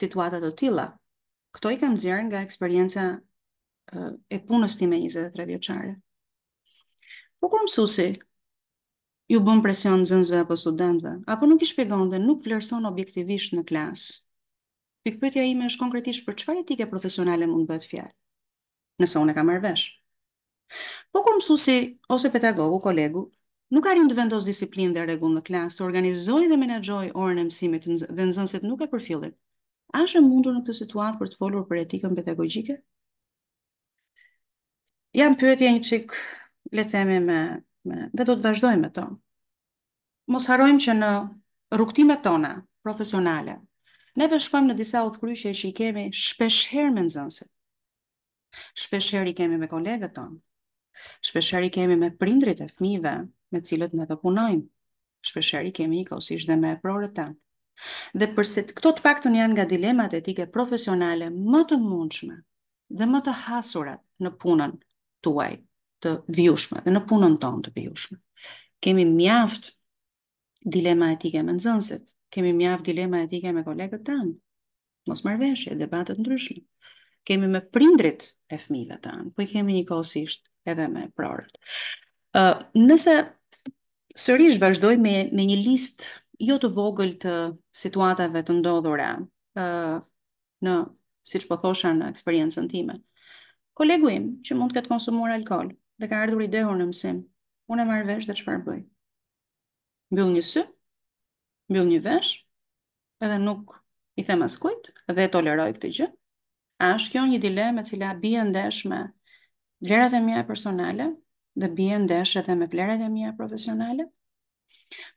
situata të tilla. Këto i kam nxjerrë nga eksperienca e punës time 23 vjeçare. Po kur mësuesi iu bën presion nxënësve apo studentëve, apo nuk i shpjegon dhe nuk vlerëson objektivisht në klasë, Pikëpyetja ime është konkretisht për çfarë etike profesionale mund të bëhet fjalë? Nëse unë e kam marrë vesh. Po kur mësuesi ose pedagogu, kolegu, nuk arrin të vendosë disiplinë dhe rregull në klasë, të organizojë dhe menaxhojë orën e mësimit dhe nxënësit nuk e përfillin, a është e mundur në këtë situatë për të folur për etikën pedagogjike? Janë pyetje një çik, le të themi me, me dhe do të vazhdoj me to. Mos harrojmë që në rrugëtimet tona profesionale, neve shkojmë në disa udhëkryqe që i kemi shpeshherë me nxënësit. Shpeshherë i kemi me kolegët tonë. Shpeshherë i kemi me prindrit e fëmijëve me të cilët neve punojmë. Shpeshherë i kemi njëkohësisht dhe me eprorët tanë. Dhe përse këto të paktën janë nga dilemat etike profesionale më të mundshme dhe më të hasurat në punën tuaj të vijushme dhe në punën tonë të vijushme. Kemi mjaft dilema etike me nxënësit, kemi mjaft dilema etike me kolegët tanë, mosmarrëveshje, debate të ndryshme. Kemi me prindrit e fëmijëve tanë, po i kemi njëkohësisht edhe me eprorët. Uh, nëse sërish vazhdoj me, me një listë jo të vogël të situatave të ndodhura, uh, në, siç po thosha në eksperiencën time. Kolegu im që mund të ketë konsumuar alkool dhe ka ardhur i dehur në mësim, unë e marr vesh dhe çfarë bëj? Mbyll një sy, mbyll një vesh, edhe nuk i them askujt dhe e toleroj këtë gjë. A është kjo një dilemë e cila bie ndesh me vlerat e mia personale dhe bie ndesh edhe me vlerat e mia profesionale?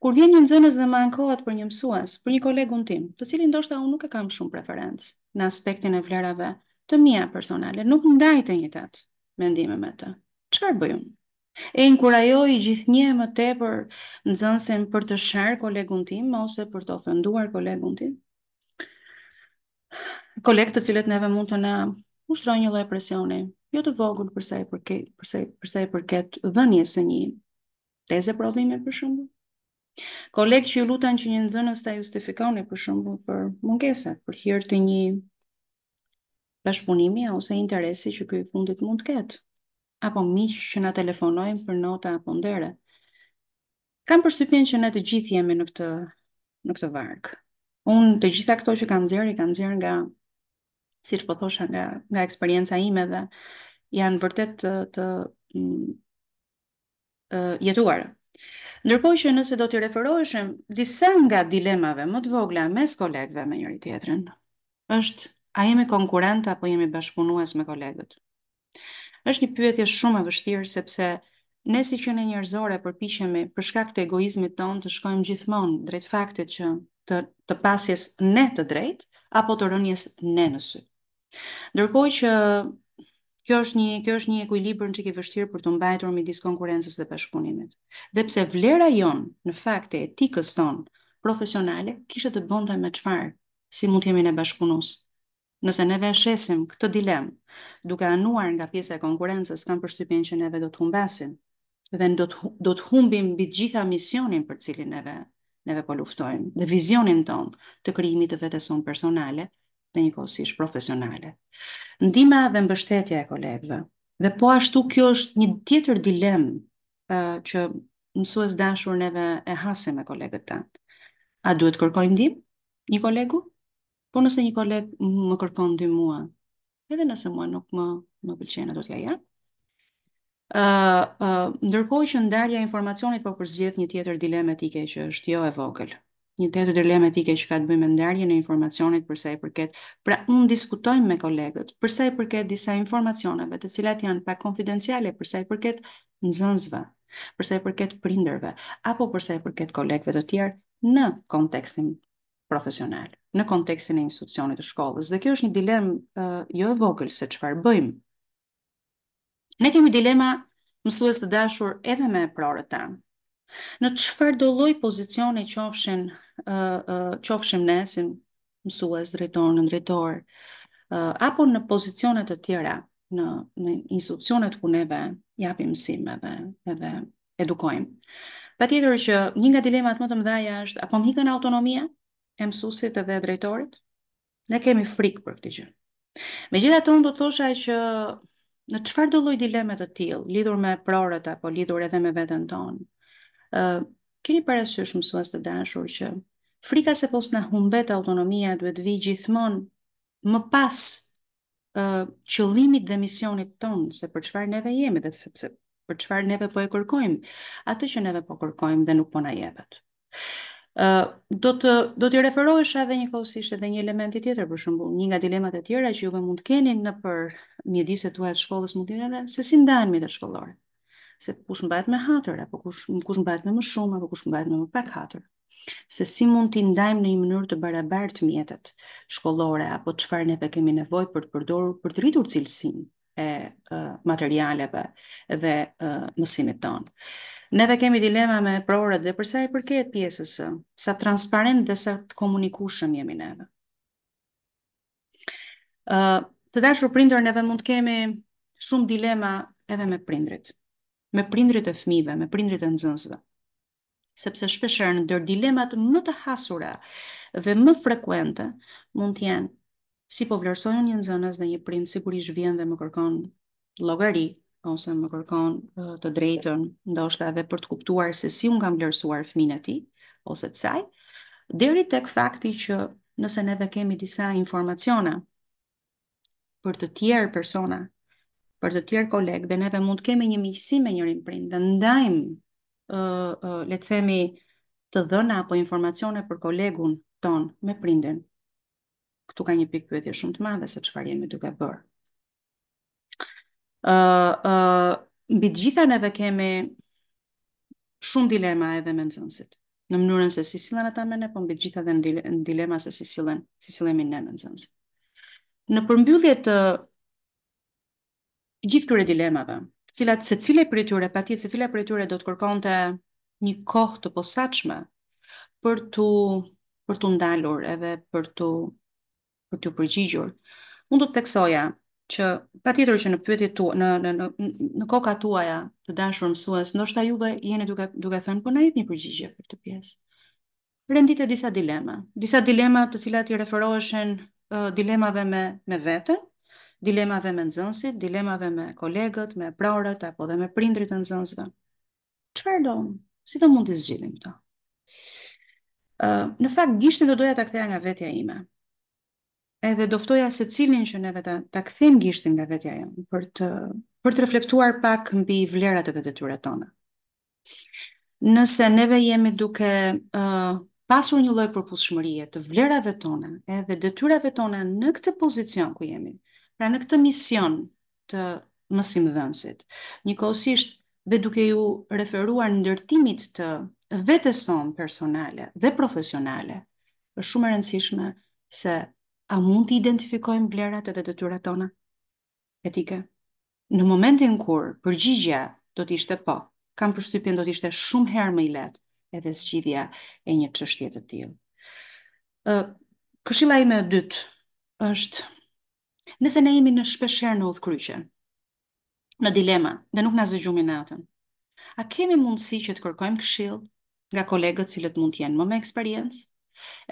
Kur vjen një nxënës dhe më ankohet për një mësues, për një kolegun tim, të cilin ndoshta unë nuk e kam shumë preferencë në aspektin e vlerave të mia personale, nuk ndaj të njëjtat mendime me të, çfarë bëj unë? E inkurajoj gjithnjë e më tepër nxënësin për të sharë kolegun tim ose për të ofenduar kolegun tim? Kolegë të cilët neve mund të na ushtrojnë një lloj presioni, jo të vogël për sa i përket, për sa i përket dhënies së një teze provimi për shembull. Kolegë që ju luten që një nxënës ta justifikoni për shembull për mungesat, për hir të një bashkëpunimi ose interesi që ky i fundit mund të ketë, apo miq që na telefonojnë për nota apo ndere. Kam përshtypjen që ne të gjithë jemi në këtë në këtë varg. Unë të gjitha këto që kam nxjerrë, kam nxjerrë nga siç po thosha nga nga eksperienca ime dhe janë vërtet të, të mm, jetuara. Ndërkohë që nëse do t'i referoheshim disa nga dilemave më të vogla mes kolegëve me njëri tjetrin, është a jemi konkurrentë apo jemi bashkëpunues me kolegët. Është një pyetje shumë e vështirë sepse ne si qenie njerëzore përpiqemi për shkak të egoizmit tonë të shkojmë gjithmonë drejt faktit që të të pasjes ne të drejtë apo të rënies ne në sy. Ndërkohë që Kjo është një kjo është një ekuilibër një çik i vështirë për t'u mbajtur midis konkurrencës dhe bashkëpunimit. Dhe pse vlera jonë në fakt e etikës tonë profesionale kishte të bënte me çfarë si mund të jemi ne bashkëpunus. Nëse neve e shohim këtë dilem, duke anuar nga pjesa e konkurrencës, kam përshtypjen që neve do të humbasim dhe do të do të humbim mbi të gjitha misionin për të cilin neve neve po luftojmë dhe vizionin tonë të krijimit të vetes sonë personale dhe njëkohësisht profesionale. Ndihma dhe mbështetja e kolegëve. Dhe po ashtu kjo është një tjetër dilemë që mësues dashur neve e hasim me kolegët tanë. A duhet kërkoj ndihmë një kolegu? Po nëse një koleg më kërkon ndihmë mua, edhe nëse mua nuk më pëlqen do t'ja jap. Ndërkohë që ndarja e informacionit po përzgjedh një tjetër dilemë etike që është jo e vogël. Një tjetër dilemë etike që ka të bëjë me ndarjen e informacionit për sa i përket, pra mund të diskutojmë me kolegët për sa i përket disa informacioneve të cilat janë pak konfidenciale për sa i përket nxënësve, për sa i përket prindërve apo për sa i përket kolegëve të tjerë në kontekstin profesional, në kontekstin e institucionit të shkollës. Dhe kjo është një dilemë jo e vogël se çfarë bëjmë Ne kemi dilema, mësues të dashur, edhe me eprorët tanë. Në çfarëdo lloj pozicioni qofshin, qofshim ne si mësues, drejtor, nëndrejtor, apo në pozicione të tjera në në institucionet ku neve japim mësim edhe edhe edukojmë. Patjetër që një nga dilemat më të mëdha është a po më ikën autonomia e mësuesit edhe e drejtorit? Ne kemi frikë për këtë gjë. Megjithatë unë do të thosha që në çfarëdo lloj dileme të tillë, lidhur me eprorët apo lidhur edhe me veten tonë, ë uh, keni parasysh mësues të dashur që frika se mos na humbet autonomia duhet vijë gjithmonë më pas qëllimit dhe misionit tonë, se për çfarë neve jemi dhe sepse për çfarë neve po e kërkojmë, atë që neve po kërkojmë dhe nuk po na jepet. Ë do të do t'i referohesha edhe njëkohësisht edhe një elementi tjetër për shembull, një nga dilemat e tjera që juve mund të keni nëpër mjediset tuaja të shkollës mund të jetë edhe se si ndahen mjetet shkollore. Se kush mbahet me hatër apo kush kush mbahet me më shumë apo kush mbahet me më pak hatër. se si mund t'i ndajmë në një mënyrë të barabartë mjetet shkollore apo çfarë neve kemi nevojë për të përdorur për të rritur cilësinë e uh, materialeve dhe uh, mësimit tonë. Neve kemi dilema me eprorët dhe përsa i përket pjesës së, sa transparent dhe sa të komunikushëm jemi neve. Uh, të dashur prindër, neve mund të kemi shumë dilema edhe me prindrit. Me prindrit e fëmijëve, me prindrit e nxënësve. sepse shpeshherë ndër dilemat më të hasura dhe më frekuente mund të jenë si po vlerësoj unë një nxënës dhe një prind sigurisht vjen dhe më kërkon llogari ose më kërkon të drejtën ndoshta edhe për të kuptuar se si unë kam vlerësuar fëmijën e tij ose të saj deri tek fakti që nëse neve kemi disa informacione për të tjerë persona, për të tjerë kolegë dhe neve mund të kemi një miqësi me njërin prind dhe ndajmë ë uh, uh, le të themi të dhëna apo informacione për kolegun tonë me prindin. Këtu ka një pikëpyetje shumë të madhe se çfarë jemi duke bërë. Ë ë mbi të gjitha neve kemi shumë dilema edhe me nxënësit në mënyrën se si sillen ata me ne, po mbi të gjitha dhe në dilema se si sillen, si sillemi ne me nxënësit. Në përmbyllje të gjithë këtyre dilemave, të cilat secila prej tyre, patjetër secila prej tyre do të kërkonte një kohë të posaçme për t'u për t'u ndalur edhe për t'u për t'u përgjigjur. Unë do të theksoja që patjetër që në pyetjet tua, në në në në kokat tuaja të dashur mësues, ndoshta juve jeni duke duke thënë po na jep një përgjigje për këtë pjesë. Rendite disa dilema, disa dilema të cilat i referoheshin uh, dilemave me me veten, dilemave me nxënësit, dilemave me kolegët, me eprorët apo dhe me prindrit e nxënësve. Çfarë do? Si do mund t'i zgjidhim këto? Ë, uh, në fakt gishtin do doja ta ktheja nga vetja ime. Edhe do ftoja secilin që neve ta, ta kthejmë gishtin nga vetja jonë, për të, për të reflektuar pak mbi vlerat edhe detyrat tona. Nëse neve jemi duke uh, pasur një lloj përputhshmërie të vlerave tona edhe detyrave tona në këtë pozicion ku jemi, pra në këtë mision të mësimdhënësit. Njëkohësisht dhe duke iu referuar ndërtimit të vetes sonë personale dhe profesionale, është shumë e rëndësishme se a mund t'i identifikojmë vlerat edhe detyrat tona etike? Në momentin kur përgjigja do të ishte po, kam përshtypjen do të ishte shumë herë më e lehtë edhe zgjidhja e një çështje të tillë. Ë këshilla ime e dytë është Nëse ne jemi në shpeshherë në udhëkryqe, në dilema dhe nuk na zë gjumi natën, a kemi mundësi që të kërkojmë këshillë nga kolegët të cilët mund të jenë më me eksperiencë,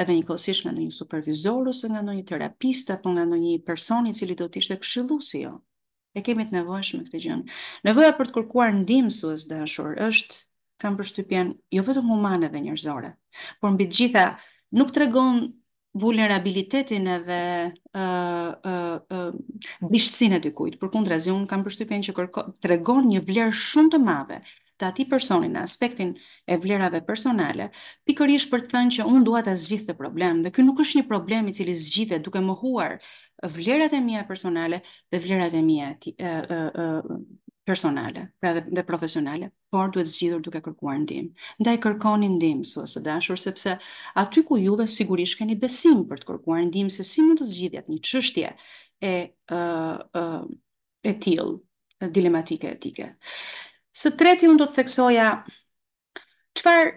edhe njëkohësisht nga ndonjë supervizor ose nga ndonjë terapist apo nga ndonjë person i cili do të ishte këshilluesi jonë? E kemi të nevojshme këtë gjë. Nevoja për të kërkuar ndihmë mësues të dashur është kam përshtypjen jo vetëm humane dhe njerëzore, por mbi të gjitha nuk tregon vulnerabilitetin edhe ë ë ë brishtësinë e dikujt. Përkundrazi un kam përshtypjen që kërko, tregon një vlerë shumë të madhe të atij personi në aspektin e vlerave personale, pikërisht për të thënë që unë dua ta zgjidh këtë problem dhe ky nuk është një problem i cili zgjidhet duke mohuar vlerat e mia personale dhe vlerat e mia personale, pra dhe, dhe profesionale, por duhet zgjidhur duke kërkuar ndihmë. Ndaj kërkoni ndihmë mësues të dashur sepse aty ku ju dhe sigurisht keni besim për të kërkuar ndihmë se si mund të zgjidhet një çështje e ë ë e tillë dilematike etike. Së treti unë do të theksoja çfarë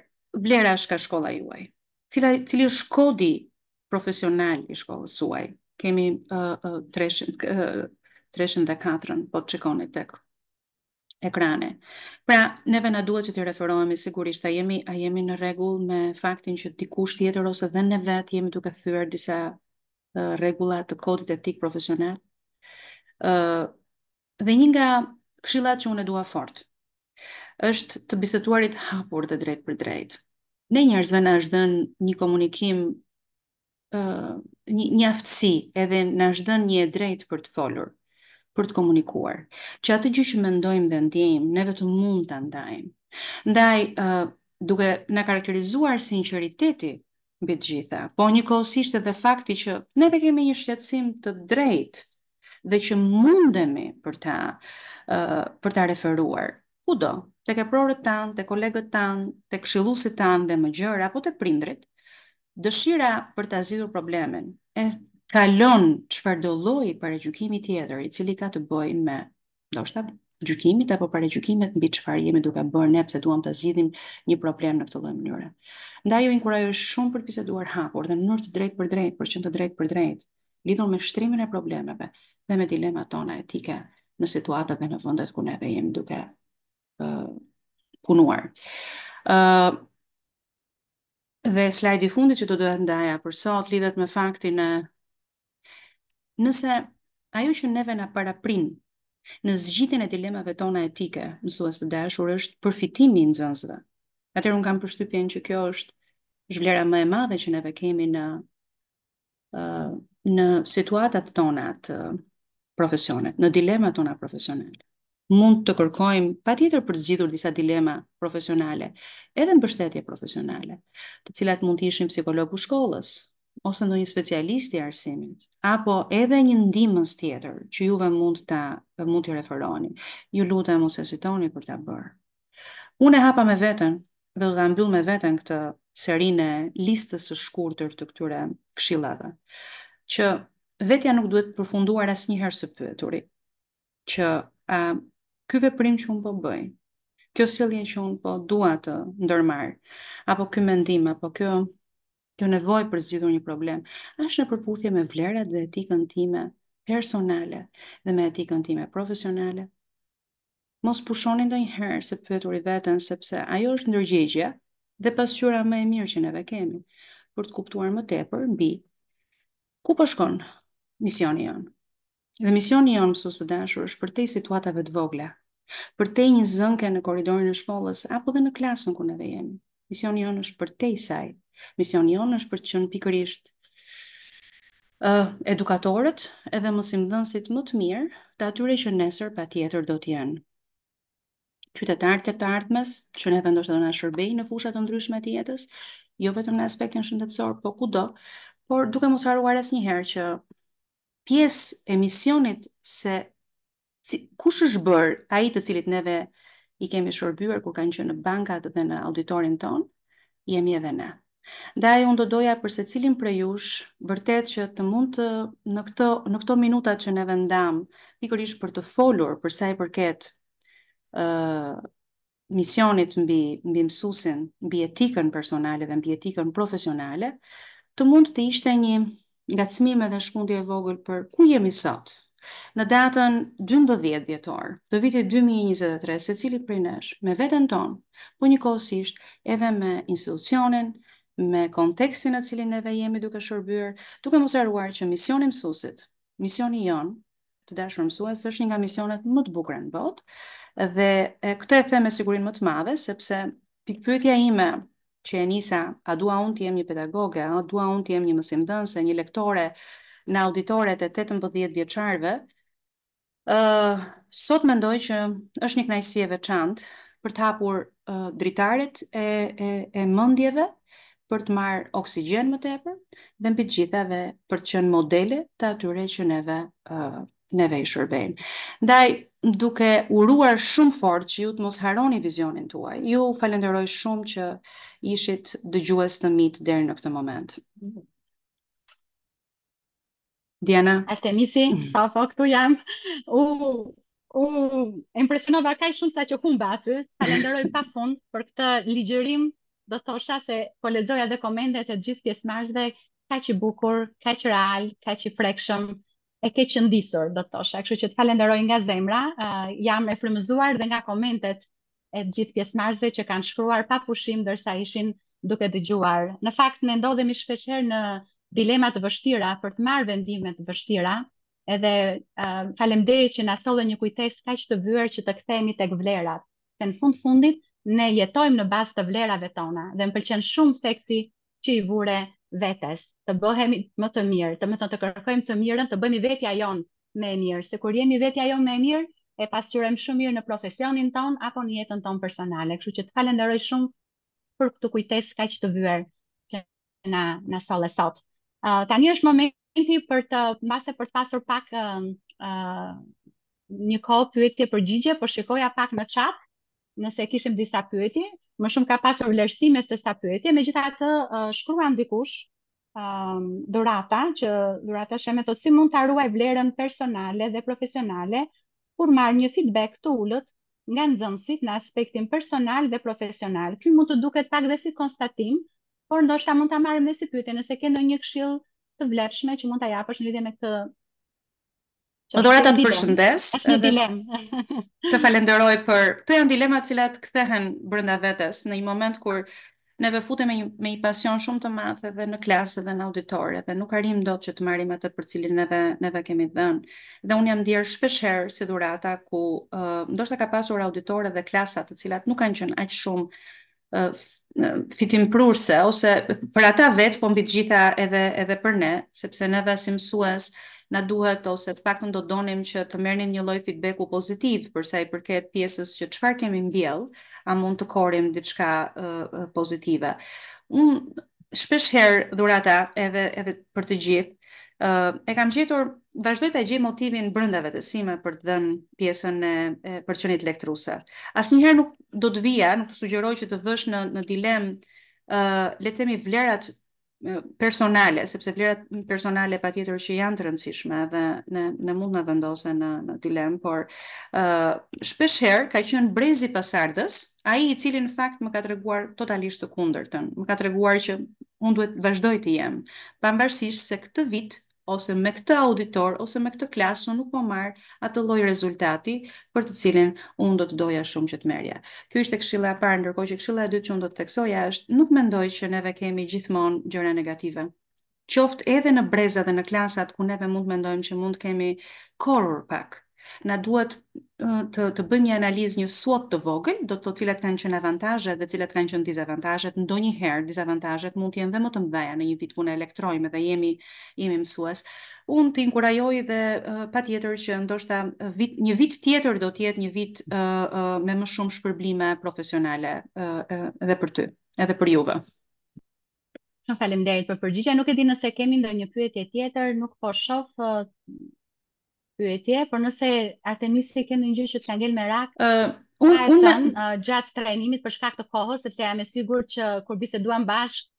vlerash ka shkolla juaj? Cila cili është kodi profesional i shkollës suaj? Kemi uh, uh, treshin uh, treshin dhe katrën, po të shikoni tek ekrane. Pra, neve na duhet që t'i referohemi sigurisht, a jemi, a jemi në rregull me faktin që dikush tjetër ose dhe ne vetë jemi duke thyer disa rregulla të kodit etik profesional. ë Dhe një nga këshillat që unë e dua fort është të biseduarit hapur dhe drejt për drejt. Ne njerëzve na është dhënë një komunikim ë një, një aftësi, edhe na është dhënë një e drejtë për të folur, për të komunikuar. Që atë gjë që mendojmë dhe ndjejmë, ne vetëm mund ta ndajmë. Ndaj, ë duke na karakterizuar sinqeriteti mbi të gjitha, po njëkohësisht edhe fakti që ne dhe kemi një shqetësim të drejtë dhe që mundemi për ta për ta referuar kudo, tek eprorët tanë, tek kolegët tanë, tek këshilluesit tanë dhe më gjerë apo tek prindrit, dëshira për ta zgjidhur problemin e kalon çfarëdo lloji paragjykimi tjetër i cili ka të bëjë me ndoshta gjykimin apo paragjykimet mbi çfarë jemi duke bërë ne pse duam ta zgjidhim një problem në këtë lloj mënyre. Ndaj ju inkurajoj shumë për të biseduar hapur dhe në mënyrë të drejtë për drejtë, për të qenë të drejtë për drejtë, lidhur me shtrimin e problemeve dhe me dilemat tona etike në situatat dhe në vendet ku neve jemi duke uh, punuar. Uh, Dhe slajdi i fundit që do të doja të ndaja për sot lidhet me faktin e nëse ajo që neve na paraprin në zgjidhjen e dilemave tona etike, mësues të dashur, është përfitimi i nxënësve. Atëherë un kam përshtypjen që kjo është vlera më e madhe që neve kemi në në situatat tona të profesionit, në dilemat tona profesionale. Mund të kërkojmë patjetër për të zgjidhur disa dilema profesionale, edhe mbështetje profesionale, të cilat mund të ishin psikologu i shkollës, ose ndonjë specialist i arsimit, apo edhe një ndihmës tjetër që juve mund të mund t'i referoheni. Ju lutem mos hezitoni për ta bërë. Unë e hapa me veten dhe do ta mbyll me veten këtë serinë e listës së shkurtër të këtyre këshillave, që vetja nuk duhet përfunduar asnjëherë së pyeturi, që a ky veprim që unë po bëj, kjo sjellje që unë po dua të ndërmarr, apo ky mendim, apo kjo kjo nevojë për zgjidhur një problem, a është në përputhje me vlerat dhe etikën time personale dhe me etikën time profesionale? Mos pushoni ndonjëherë së pyeturi veten sepse ajo është ndërgjegjja dhe pasqyra më e mirë që neve kemi për të kuptuar më tepër mbi ku po shkon misioni jonë. Dhe misioni jonë mësues të dashur është përtej situatave të vogla, përtej një zënke në korridorin e shkollës apo edhe në klasën ku neve jemi. Misioni jonë është përtej saj. Misioni jonë është për të qenë pikërisht uh, edukatorët edhe mësimdhënësit më të mirë të atyre që nesër patjetër do të jenë qytetarët e të ardhmes, që neve ndoshta do na shërbejnë në fusha të ndryshme të jetës, jo vetëm në aspektin shëndetësor, po kudo, por duke mos harruar asnjëherë që pjesë e misionit se si, kush është bërë ai të cilit neve i kemi shërbyer kur kanë qenë në bankat dhe në auditorin tonë, jemi edhe ne. Ndaj unë do doja për secilin prej jush vërtet që të mund të në këto në këto minutat që neve ndamë pikërisht për të folur për sa i përket ë uh, misionit mbi mbi mësuesin, mbi etikën personale dhe mbi etikën profesionale, të mund të ishte një ngacmim edhe shkundje e vogël për ku jemi sot. Në datën 12 dhjetor të vitit 2023, secili prej nesh me veten tonë, po njëkohësisht edhe me institucionin, me kontekstin në të cilin neve jemi duke shërbyer, duke mos harruar që misioni i mësuesit, misioni jonë, të dashur mësues, është një nga misionet më të bukura në botë dhe e, këtë e them me sigurinë më të madhe sepse pikëpyetja ime që e nisa, a dua unë të jem një pedagoge, a dua unë të jem një mësimdhënëse, një lektore në auditoret e 18 vjeçarëve, ë uh, sot mendoj që është një kënaqësi e veçantë për të hapur uh, dritaret e e e mendjeve për të marrë oksigjen më tepër dhe mbi të gjitha dhe për të qenë modele të atyre që neve uh, neve i shërbejmë. Ndaj duke uruar shumë fort që ju të mos harroni vizionin tuaj. ju falënderoj shumë që ishit dëgjues të mi deri në këtë moment. Diana. Artemisi, pa po këtu jam. U, u impresionova kaq shumë sa që humba aty. Të falenderoj pa fund për këtë ligjërim. Do thosha se po lexoja edhe komentet e të gjithë pjesëmarrësve, kaq i bukur, kaq real, kaq i prekshëm e ke qëndisur, do të thosha. Kështu që të falenderoj nga zemra, uh, jam e frymëzuar dhe nga komentet e të gjithë pjesëmarrësve që kanë shkruar pa pushim ndërsa ishin duke dëgjuar. Në fakt ne ndodhemi shpeshherë në dilema të vështira për të marrë vendime të vështira, edhe uh, faleminderit që na solle një kujtesë kaq të vyer që të kthehemi tek vlerat. Se në fund fundit ne jetojmë në bazë të vlerave tona dhe më pëlqen shumë theksi që i vure vetes, të bëhemi më të mirë, domethënë të kërkojmë të mirën, të bëhemi vetja jonë më e mirë, se kur jemi vetja jonë më e mirë, e pasqyrojmë shumë mirë në profesionin tonë apo në jetën tonë personale. Kështu që të falenderoj shumë për këtë kujtesë kaq të vyer që na na solle sot. Uh, tani është momenti Për të mbase për të pasur pak ë uh, uh, një kohë pyetje përgjigje, po shikoja pak në chat nëse kishim disa pyetje, më shumë ka pasur vlerësime se sa pyetje, megjithatë uh, shkruan dikush um, Dhurata që Dhurata Sheme thotë si mund ta ruaj vlerën personale dhe profesionale kur marr një feedback të ulët nga nxënësit në aspektin personal dhe profesional. Ky mund të duket pak dhe si konstatim, Por ndoshta mund ta marrim dhe si pyetje nëse ke ndonjë këshillë të vlefshme që mund ta japësh në lidhje me këtë A Dhurata të përshëndes. Është një dilemë. Të falenderoj për këto janë dilema të cilat kthehen brenda vetes në një moment kur neve futemi me një, me një pasion shumë të madh edhe në klasë dhe në auditore dhe nuk arrijmë dot që të marrim atë për të cilën neve neve kemi dhënë. Dhe unë jam ndier shpesh herë si Dhurata ku uh, ndoshta ka pasur auditore dhe klasa të cilat nuk kanë qenë aq shumë fitimprurëse ose për ata vetë, po mbi të gjitha edhe edhe për ne, sepse neve si mësues na duhet ose të paktën do donim që të merrnim një lloj feedbacku pozitiv për sa i përket pjesës që çfarë kemi mbjellë, a mund të korrim diçka uh, pozitive. Unë shpesh herë Dhurata edhe edhe për të gjithë. Uh, e kam gjetur, vazhdoj ta gjej motivin brenda vetes sime për të dhënë pjesën e, e të qenit lektruse. Asnjëherë nuk do të vija, nuk të sugjeroj që të vësh në, në dilemë, uh, le themi vlerat personale, sepse vlerat personale patjetër që janë të rëndësishme dhe ne, ne mund na vendosen në, në dilemë, por uh, shpesh herë ka qenë brezi pasardhës, Ai i cili në fakt më ka treguar totalisht të kundërtën, më ka treguar që unë duhet vazhdoj të jem, pavarësisht se këtë vit ose me këtë auditor ose me këtë klasë unë nuk po marr atë lloj rezultati për të cilin unë do të doja shumë që të merrja. Kjo ishte këshilla e parë, ndërkohë që këshilla e dytë që unë do të theksoja është nuk mendoj që neve kemi gjithmonë gjëra negative. qoftë edhe në breza dhe në klasat ku neve mund të mendojmë që mund të kemi korrur pak. Na duhet të të bëjmë një analizë një SWOT të vogël, do të thotë cilat kanë qenë avantazhet dhe cilat kanë qenë dizavantazhet. Ndonjëherë dizavantazhet mund të jenë dhe më të mëdha në një vit ku ne leksionojmë dhe jemi jemi mësues. Unë të inkurajoj dhe uh, patjetër që ndoshta vit, një vit tjetër do të jetë një vit uh, uh, me më shumë shpërblime profesionale uh, uh, edhe për ty, edhe për juve. Shumë faleminderit për përgjigjen. Nuk e di nëse kemi ndonjë pyetje tjetër, nuk po shoh pyetje, por nëse Artemis ke ndonjë gjë që të ka ngel merak, uh, unë un, un, un, uh, gjatë trajnimit për shkak të kohës, sepse jam e sigurt që kur biseduam bashkë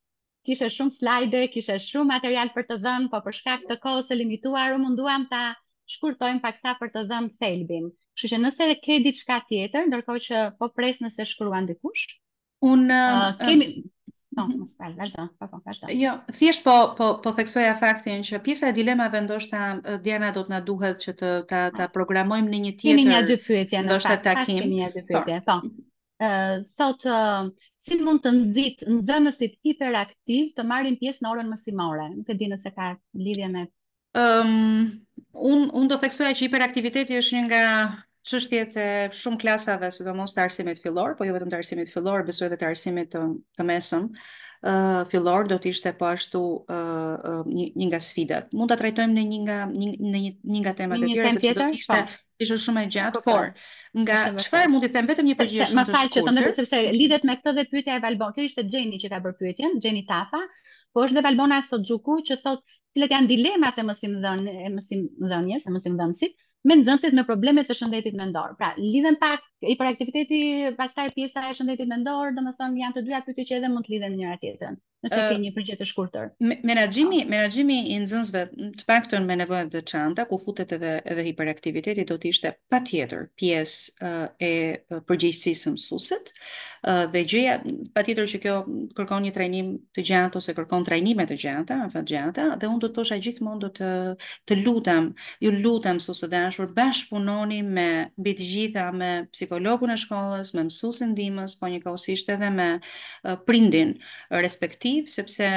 kishe shumë slajde, kishe shumë material për të dhënë, po për shkak të kohës së limituar u munduam ta shkurtojmë paksa për të dhënë thelbin. Kështu që nëse ke diçka tjetër, ndërkohë që po pres nëse shkruan dikush, Unë kemi Po, mhm. fal, vazhdo, po, po, vazhdo. Jo, thjesht po po po theksoja faktin që pjesa e dilemave ndoshta Diana do të na duhet që të ta ta ah. programojmë në një tjetër. Kemi një dy pyetje në fakt, takim. Kemi një dy po. pyetje, po. Ë, sot si mund të nxit nxënësit hiperaktiv të marrin pjesë në orën mësimore? Nuk e di nëse ka lidhje me Ëm, unë unë do theksoja që hiperaktiviteti është një nga çështjet e shumë klasave, sidomos të arsimit fillor, po jo vetëm të arsimit fillor, besoj edhe të arsimit të, të mesëm. Ë fillor do të ishte po ashtu ë ë, një, një nga sfidat. Mund ta trajtojmë në një nga një në një, një nga Në temat e një tjera temë sepse do tjetër? të ishte Po. Ishte shumë e gjatë, po, po. por nga çfarë mund të them vetëm një përgjigje shumë të shkurtër. Më fal që të ndërpres sepse lidhet me këtë dhe pyetja e Valbonës. Kjo ishte Xheni që ka bërë pyetjen, Xheni Tafa, po është dhe Valbona Soxhuku që thotë cilat janë dilemat e mësimdhën e mësimdhënies, e mësimdhënësit me nxënësit me probleme të shëndetit mendor. Pra, lidhen pak hiperaktiviteti, pastaj pjesa e shëndetit mendor, domethënë janë të dyja pyetje që edhe mund të lidhen njëra tjetrën. Nëse uh, ke një përgjigje të shkurtër. Menaxhimi, menaxhimi i nxënësve, të paktën me nevoja të veçanta, ku futet edhe edhe hiperaktiviteti do të ishte patjetër pjesë uh, e përgjegjësisë së mësuesit. Uh, dhe gjëja patjetër që kjo kërkon një trajnim të gjatë ose kërkon trajnime të gjata, në fakt gjata, dhe unë do të thosha gjithmonë do të të lutem, ju lutem mësues të dashur, bashkëpunoni me mbi të gjitha me psikologun e shkollës, me mësuesin ndihmës, po njëkohësisht edhe me prindin respektiv, sepse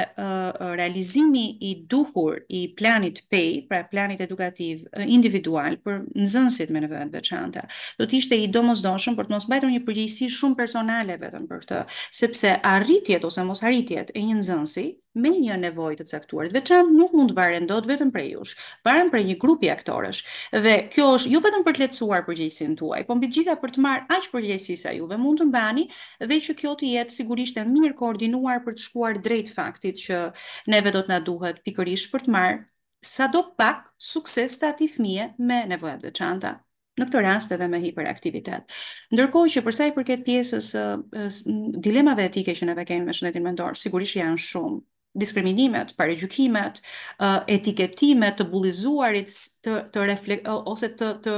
realizimi i duhur i planit PEI, pra planit edukativ individual për nxënësit me nevoja të veçanta, do të ishte i domosdoshëm për të mos mbajtur një përgjegjësi shumë personale vetëm për këtë, sepse arritjet ose mosarritjet e një nxënësi, me një nevojë të caktuar të veçantë nuk mund të varen dot vetëm prej jush, varen prej një grupi aktorësh. Dhe kjo është jo vetëm për të lehtësuar përgjegjësinë tuaj, po mbi të gjitha për të marrë aq përgjegjësi sa juve mund të mbani dhe që kjo të jetë sigurisht e mirë koordinuar për të shkuar drejt faktit që neve do të na duhet pikërisht për të marrë sado pak sukses të atij fëmije me nevoja të veçanta. në këtë rast edhe me hiperaktivitet. Ndërkohë që përsa i përket pjesës së dilemave etike që neve kemi me shëndetin mendor, sigurisht janë shumë diskriminimet, paragjykimet, etiketimet të bullizuarit të të reflekt ose të të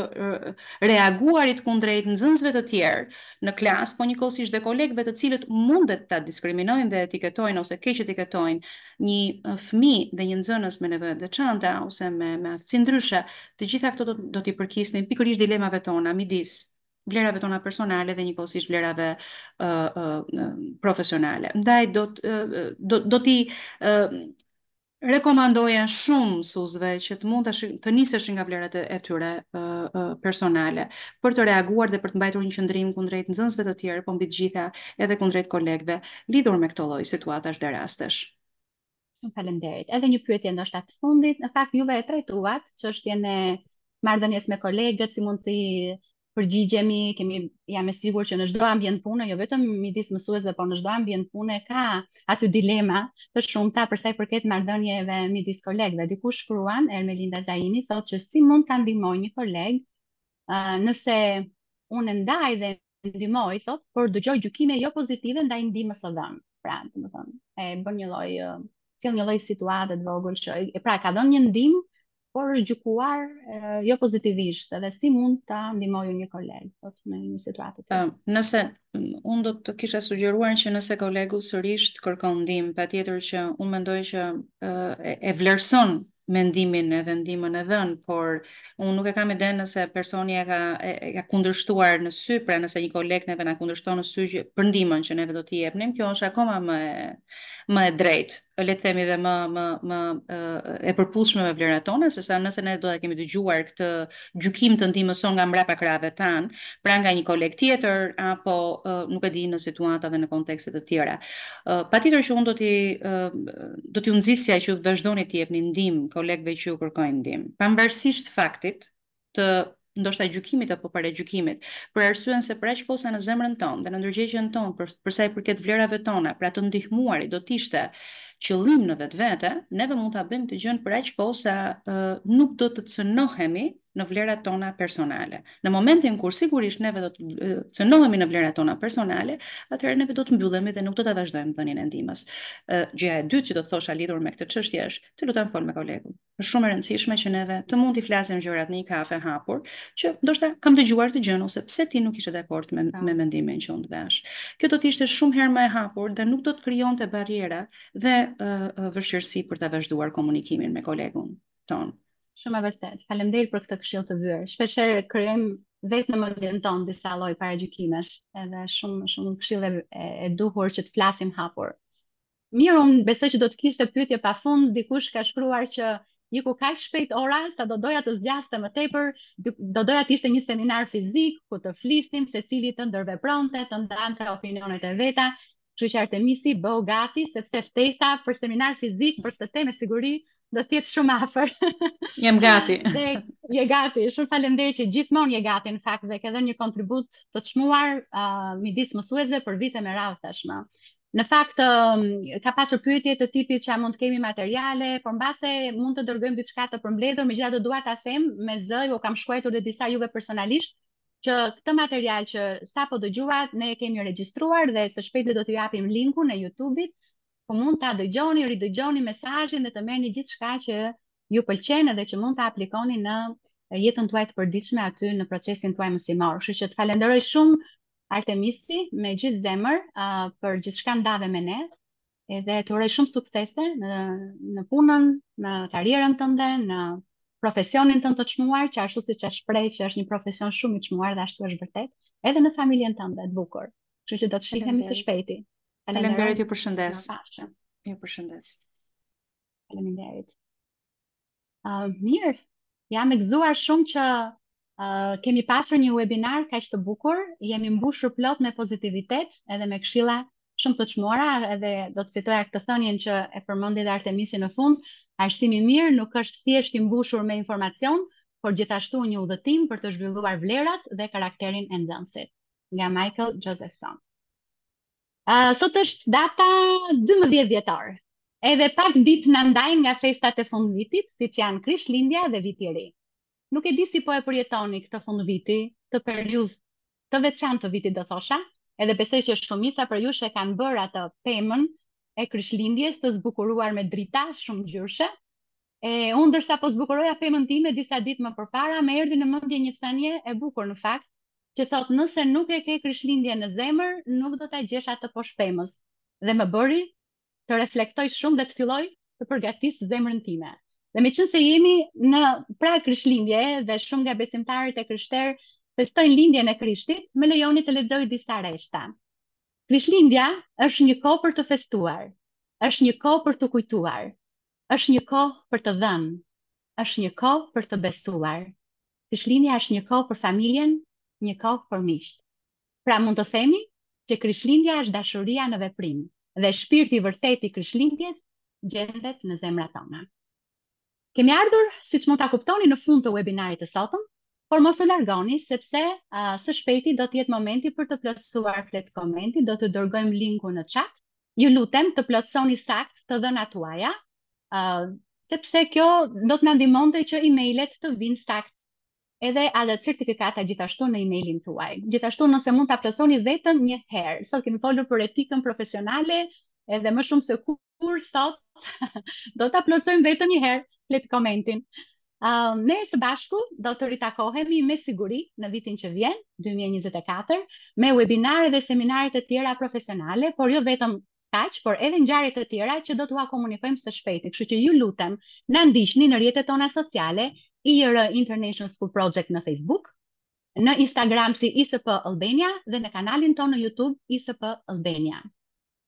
reaguarit kundrejt nxënësve të tjerë në klasë, po njëkohësisht dhe kolegëve të cilët mundet ta diskriminojnë dhe etiketojnë ose keq etiketojnë një fëmijë dhe një nxënës me nevoja të veçanta ose me me aftësi ndryshe, të gjitha këto do do t'i përkisnin pikërisht dilemave tona midis vlerave tona personale dhe njëkohësisht vlerave uh, uh, profesionale. Ndaj do të uh, do do t'i uh, rekomandoja shumë mësuesve që të mund të të niseshin nga vlerat e, e tyre uh, uh, personale për të reaguar dhe për të mbajtur një qëndrim kundrejt nxënësve të tjerë, po mbi të gjitha edhe kundrejt kolegëve lidhur me këto lloj situatash dhe rastesh. Shumë faleminderit. Edhe një pyetje ndoshta të fundit, në fakt juve e trajtuat çështjen e marrëdhënies me kolegët, si mund të përgjigjemi, kemi jam e sigurt që në çdo ambient pune, jo vetëm midis mësuesve, por në çdo ambient pune ka aty dilema të shumta për sa i përket marrëdhënieve midis kolegëve. Diku shkruan Ermelinda Zaini thotë që si mund ta ndihmoj një koleg, nëse unë ndaj dhe ndihmoj thotë, por dëgjoj gjykime jo pozitive ndaj ndihmës së dhënë. Pra, domethënë, e bën një lloj sjell një lloj situate të vogël që e pra ka dhënë një ndihmë, por është gjykuar e, jo pozitivisht dhe si mund ta ndihmojë një koleg thotë në një situatë të tillë. Nëse unë do të kisha sugjeruar që nëse kolegu sërish kërkon ndihmë, patjetër që unë mendoj që e, e vlerëson mendimin edhe ndihmën e dhënë, por unë nuk e kam idenë nëse personi e ka e, e ka kundërshtuar në sy, pra nëse një koleg neve na kundërshton në sy për ndihmën që neve do t'i jepnim, kjo është akoma më e më e drejtë, le të themi dhe më më më e, e përputhshme me vlerat tona, sesa nëse ne do ta kemi dëgjuar këtë gjykim të ndihmës sonë nga mbrapa krahëve tanë, pra nga një koleg tjetër apo nuk e di në situata dhe në kontekste të tjera. Patjetër që unë do t'i do t'ju nxisja që vazhdoni t'i jepni ndihmë kolegëve që ju kërkojnë ndihmë, pavarësisht faktit të ndoshta gjykimit apo paragjykimit, për arsyen se për aq kohë sa në zemrën tonë dhe në ndërgjegjen tonë për sa i përket vlerave tona, pra të ndihmuari do të ishte qëllim në vetvete, neve mund ta bëjmë këtë gjë për aq kohë sa nuk do të cënohemi në vlerat tona personale. Në momentin kur sigurisht neve do të cënohemi në vlerat tona personale, atëherë neve do të mbyllemi dhe nuk do ta vazhdojmë dhënien e ndihmës. Gjëja e dytë që do të thosha lidhur me këtë çështje është, të lutem fol me kolegun. Është shumë e rëndësishme që neve të mund t'i flasim gjërat në një kafe hapur, që ndoshta kam dëgjuar këtë gjënë ose pse ti nuk ishe dakord me, me mendimin që unë të dhashë. Kjo do të ishte shumë herë më e hapur dhe nuk do të krijonte barriera dhe uh, vështirësi për ta vazhduar komunikimin me kolegun tonë. Shumë e vërtetë. Faleminderit për këtë këshillë të vyer. Shpeshherë krijojmë vetë në mendjen tonë disa lloj paragjykimesh, edhe shumë shumë këshillë e, e duhur që të flasim hapur. Mirë unë besoj që do të kishte pyetje pafund, dikush ka shkruar që iku kaq shpejt ora sa do doja të zgjaste më tepër, do doja të ishte një seminar fizik ku të flisnim secili të ndërvepronte, të ndante opinionet e veta, kështu që Artemisi bëhu gati sepse ftesa për seminar fizik për këtë temë me siguri do të jetë shumë afër. Jam gati. dhe je gati. Shumë faleminderit që gjithmonë je gati në fakt dhe ke dhënë një kontribut të çmuar uh, midis mësuesve për vite me radhë tashmë. Në fakt, ka pasur pyetje të tipit që a mund të kemi materiale, por mbase mund të dërgojmë diçka të përmbledhur, megjithatë do dua ta them me zë, ju kam shkruar dhe disa juve personalisht, që këtë material që sapo dëgjuat ne e kemi regjistruar dhe së shpejti do t'ju japim linkun e YouTube-it, ku mund ta dëgjoni, ridëgjoni mesazhin dhe të merrni gjithçka që ju pëlqen dhe që mund ta aplikoni në jetën tuaj të përditshme aty në procesin tuaj mësimor. Kështu që të falenderoj shumë Artemisi, me gjithë zemër, për gjithçka ndave me ne, edhe të uroj shumë suksese në në punën, në karrierën tënde, në profesionin tënd të çmuar, që ashtu siç e shprehe që është një profesion shumë i çmuar dhe ashtu është vërtet, edhe në familjen tënde të bukur. Kështu që do të shihemi së shpejti. Faleminderit, ju përshëndes. Ju përshëndes. Faleminderit. Uh, mirë, jam e gëzuar shumë që uh, kemi pasur një webinar kaq të bukur, jemi mbushur plot me pozitivitet edhe me këshilla shumë të çmuara, edhe do të citoja këtë thënien që e përmendi dhe Artemisi në fund, arsimi i mirë nuk është thjesht i mbushur me informacion, por gjithashtu një udhëtim për të zhvilluar vlerat dhe karakterin e nxënësit. Nga Michael Josephson. Uh, sot është data 12 dhjetor. Edhe pak ditë na ndajnë nga festat e fundvitit, siç janë Krishtlindja dhe Viti i Ri. Nuk e di si po e përjetoni këtë fundviti, këtë periudhë të veçantë të vitit do thosha, edhe besoj që shumica prej jush e kanë bërë atë pemën e Krishtlindjes të zbukuruar me drita shumëngjyrëshe. E, unë ndërsa po zbukuroja pemën time disa ditë më përpara, më erdhi në mendje një thënie e bukur në fakt, që thotë nëse nuk e ke Krishtlindjen në zemër, nuk do ta gjesh atë poshtë pemës. Dhe më bëri të reflektoj shumë dhe të filloj të përgatis zemrën time. Dhe meqenëse jemi në prag Krishtlindjeje dhe shumë nga besimtarët e krishterë festojnë lindjen e Krishtit, më lejoni të lexoj disa rreshta. Krishtlindja është një kohë për të festuar, është një kohë për të kujtuar, Është një kohë për të dhënë, është një kohë për të besuar. Krishtlindja është një kohë për familjen, një kohë për miqtë. Pra mund të themi që Krishtlindja është dashuria në veprim dhe shpirti i vërtetë i Krishtlindjes gjendet në zemrat tona. Kemi ardhur, siç mund ta kuptoni në fund të webinarit të sotëm, Por mos u largoni sepse së shpejti do të jetë momenti për të plotësuar fletëkomentin, do të dërgojmë linkun në chat. Ju lutem të plotësoni saktë të dhënat tuaja, sepse kjo do të na ndihmonte që emailet të vinë saktë edhe edhe certifikata gjithashtu në emailin tuaj. Gjithashtu nëse mund ta plotësoni vetëm një herë. Sot kemi folur për etikën profesionale, edhe më shumë se kurrë sot do ta plotësojmë vetëm një herë fletëkomentin. Uh, ne së bashku do të ritakohemi me siguri në vitin që vjen, 2024, me webinare dhe seminare të tjera profesionale, por jo vetëm kaq, por edhe ngjarje të tjera që do t'ua komunikojmë së shpejti. Kështu që ju lutem, na ndiqni në rrjetet tona sociale, IR International School Project në Facebook, në Instagram si ISP Albania dhe në kanalin tonë në YouTube ISP Albania.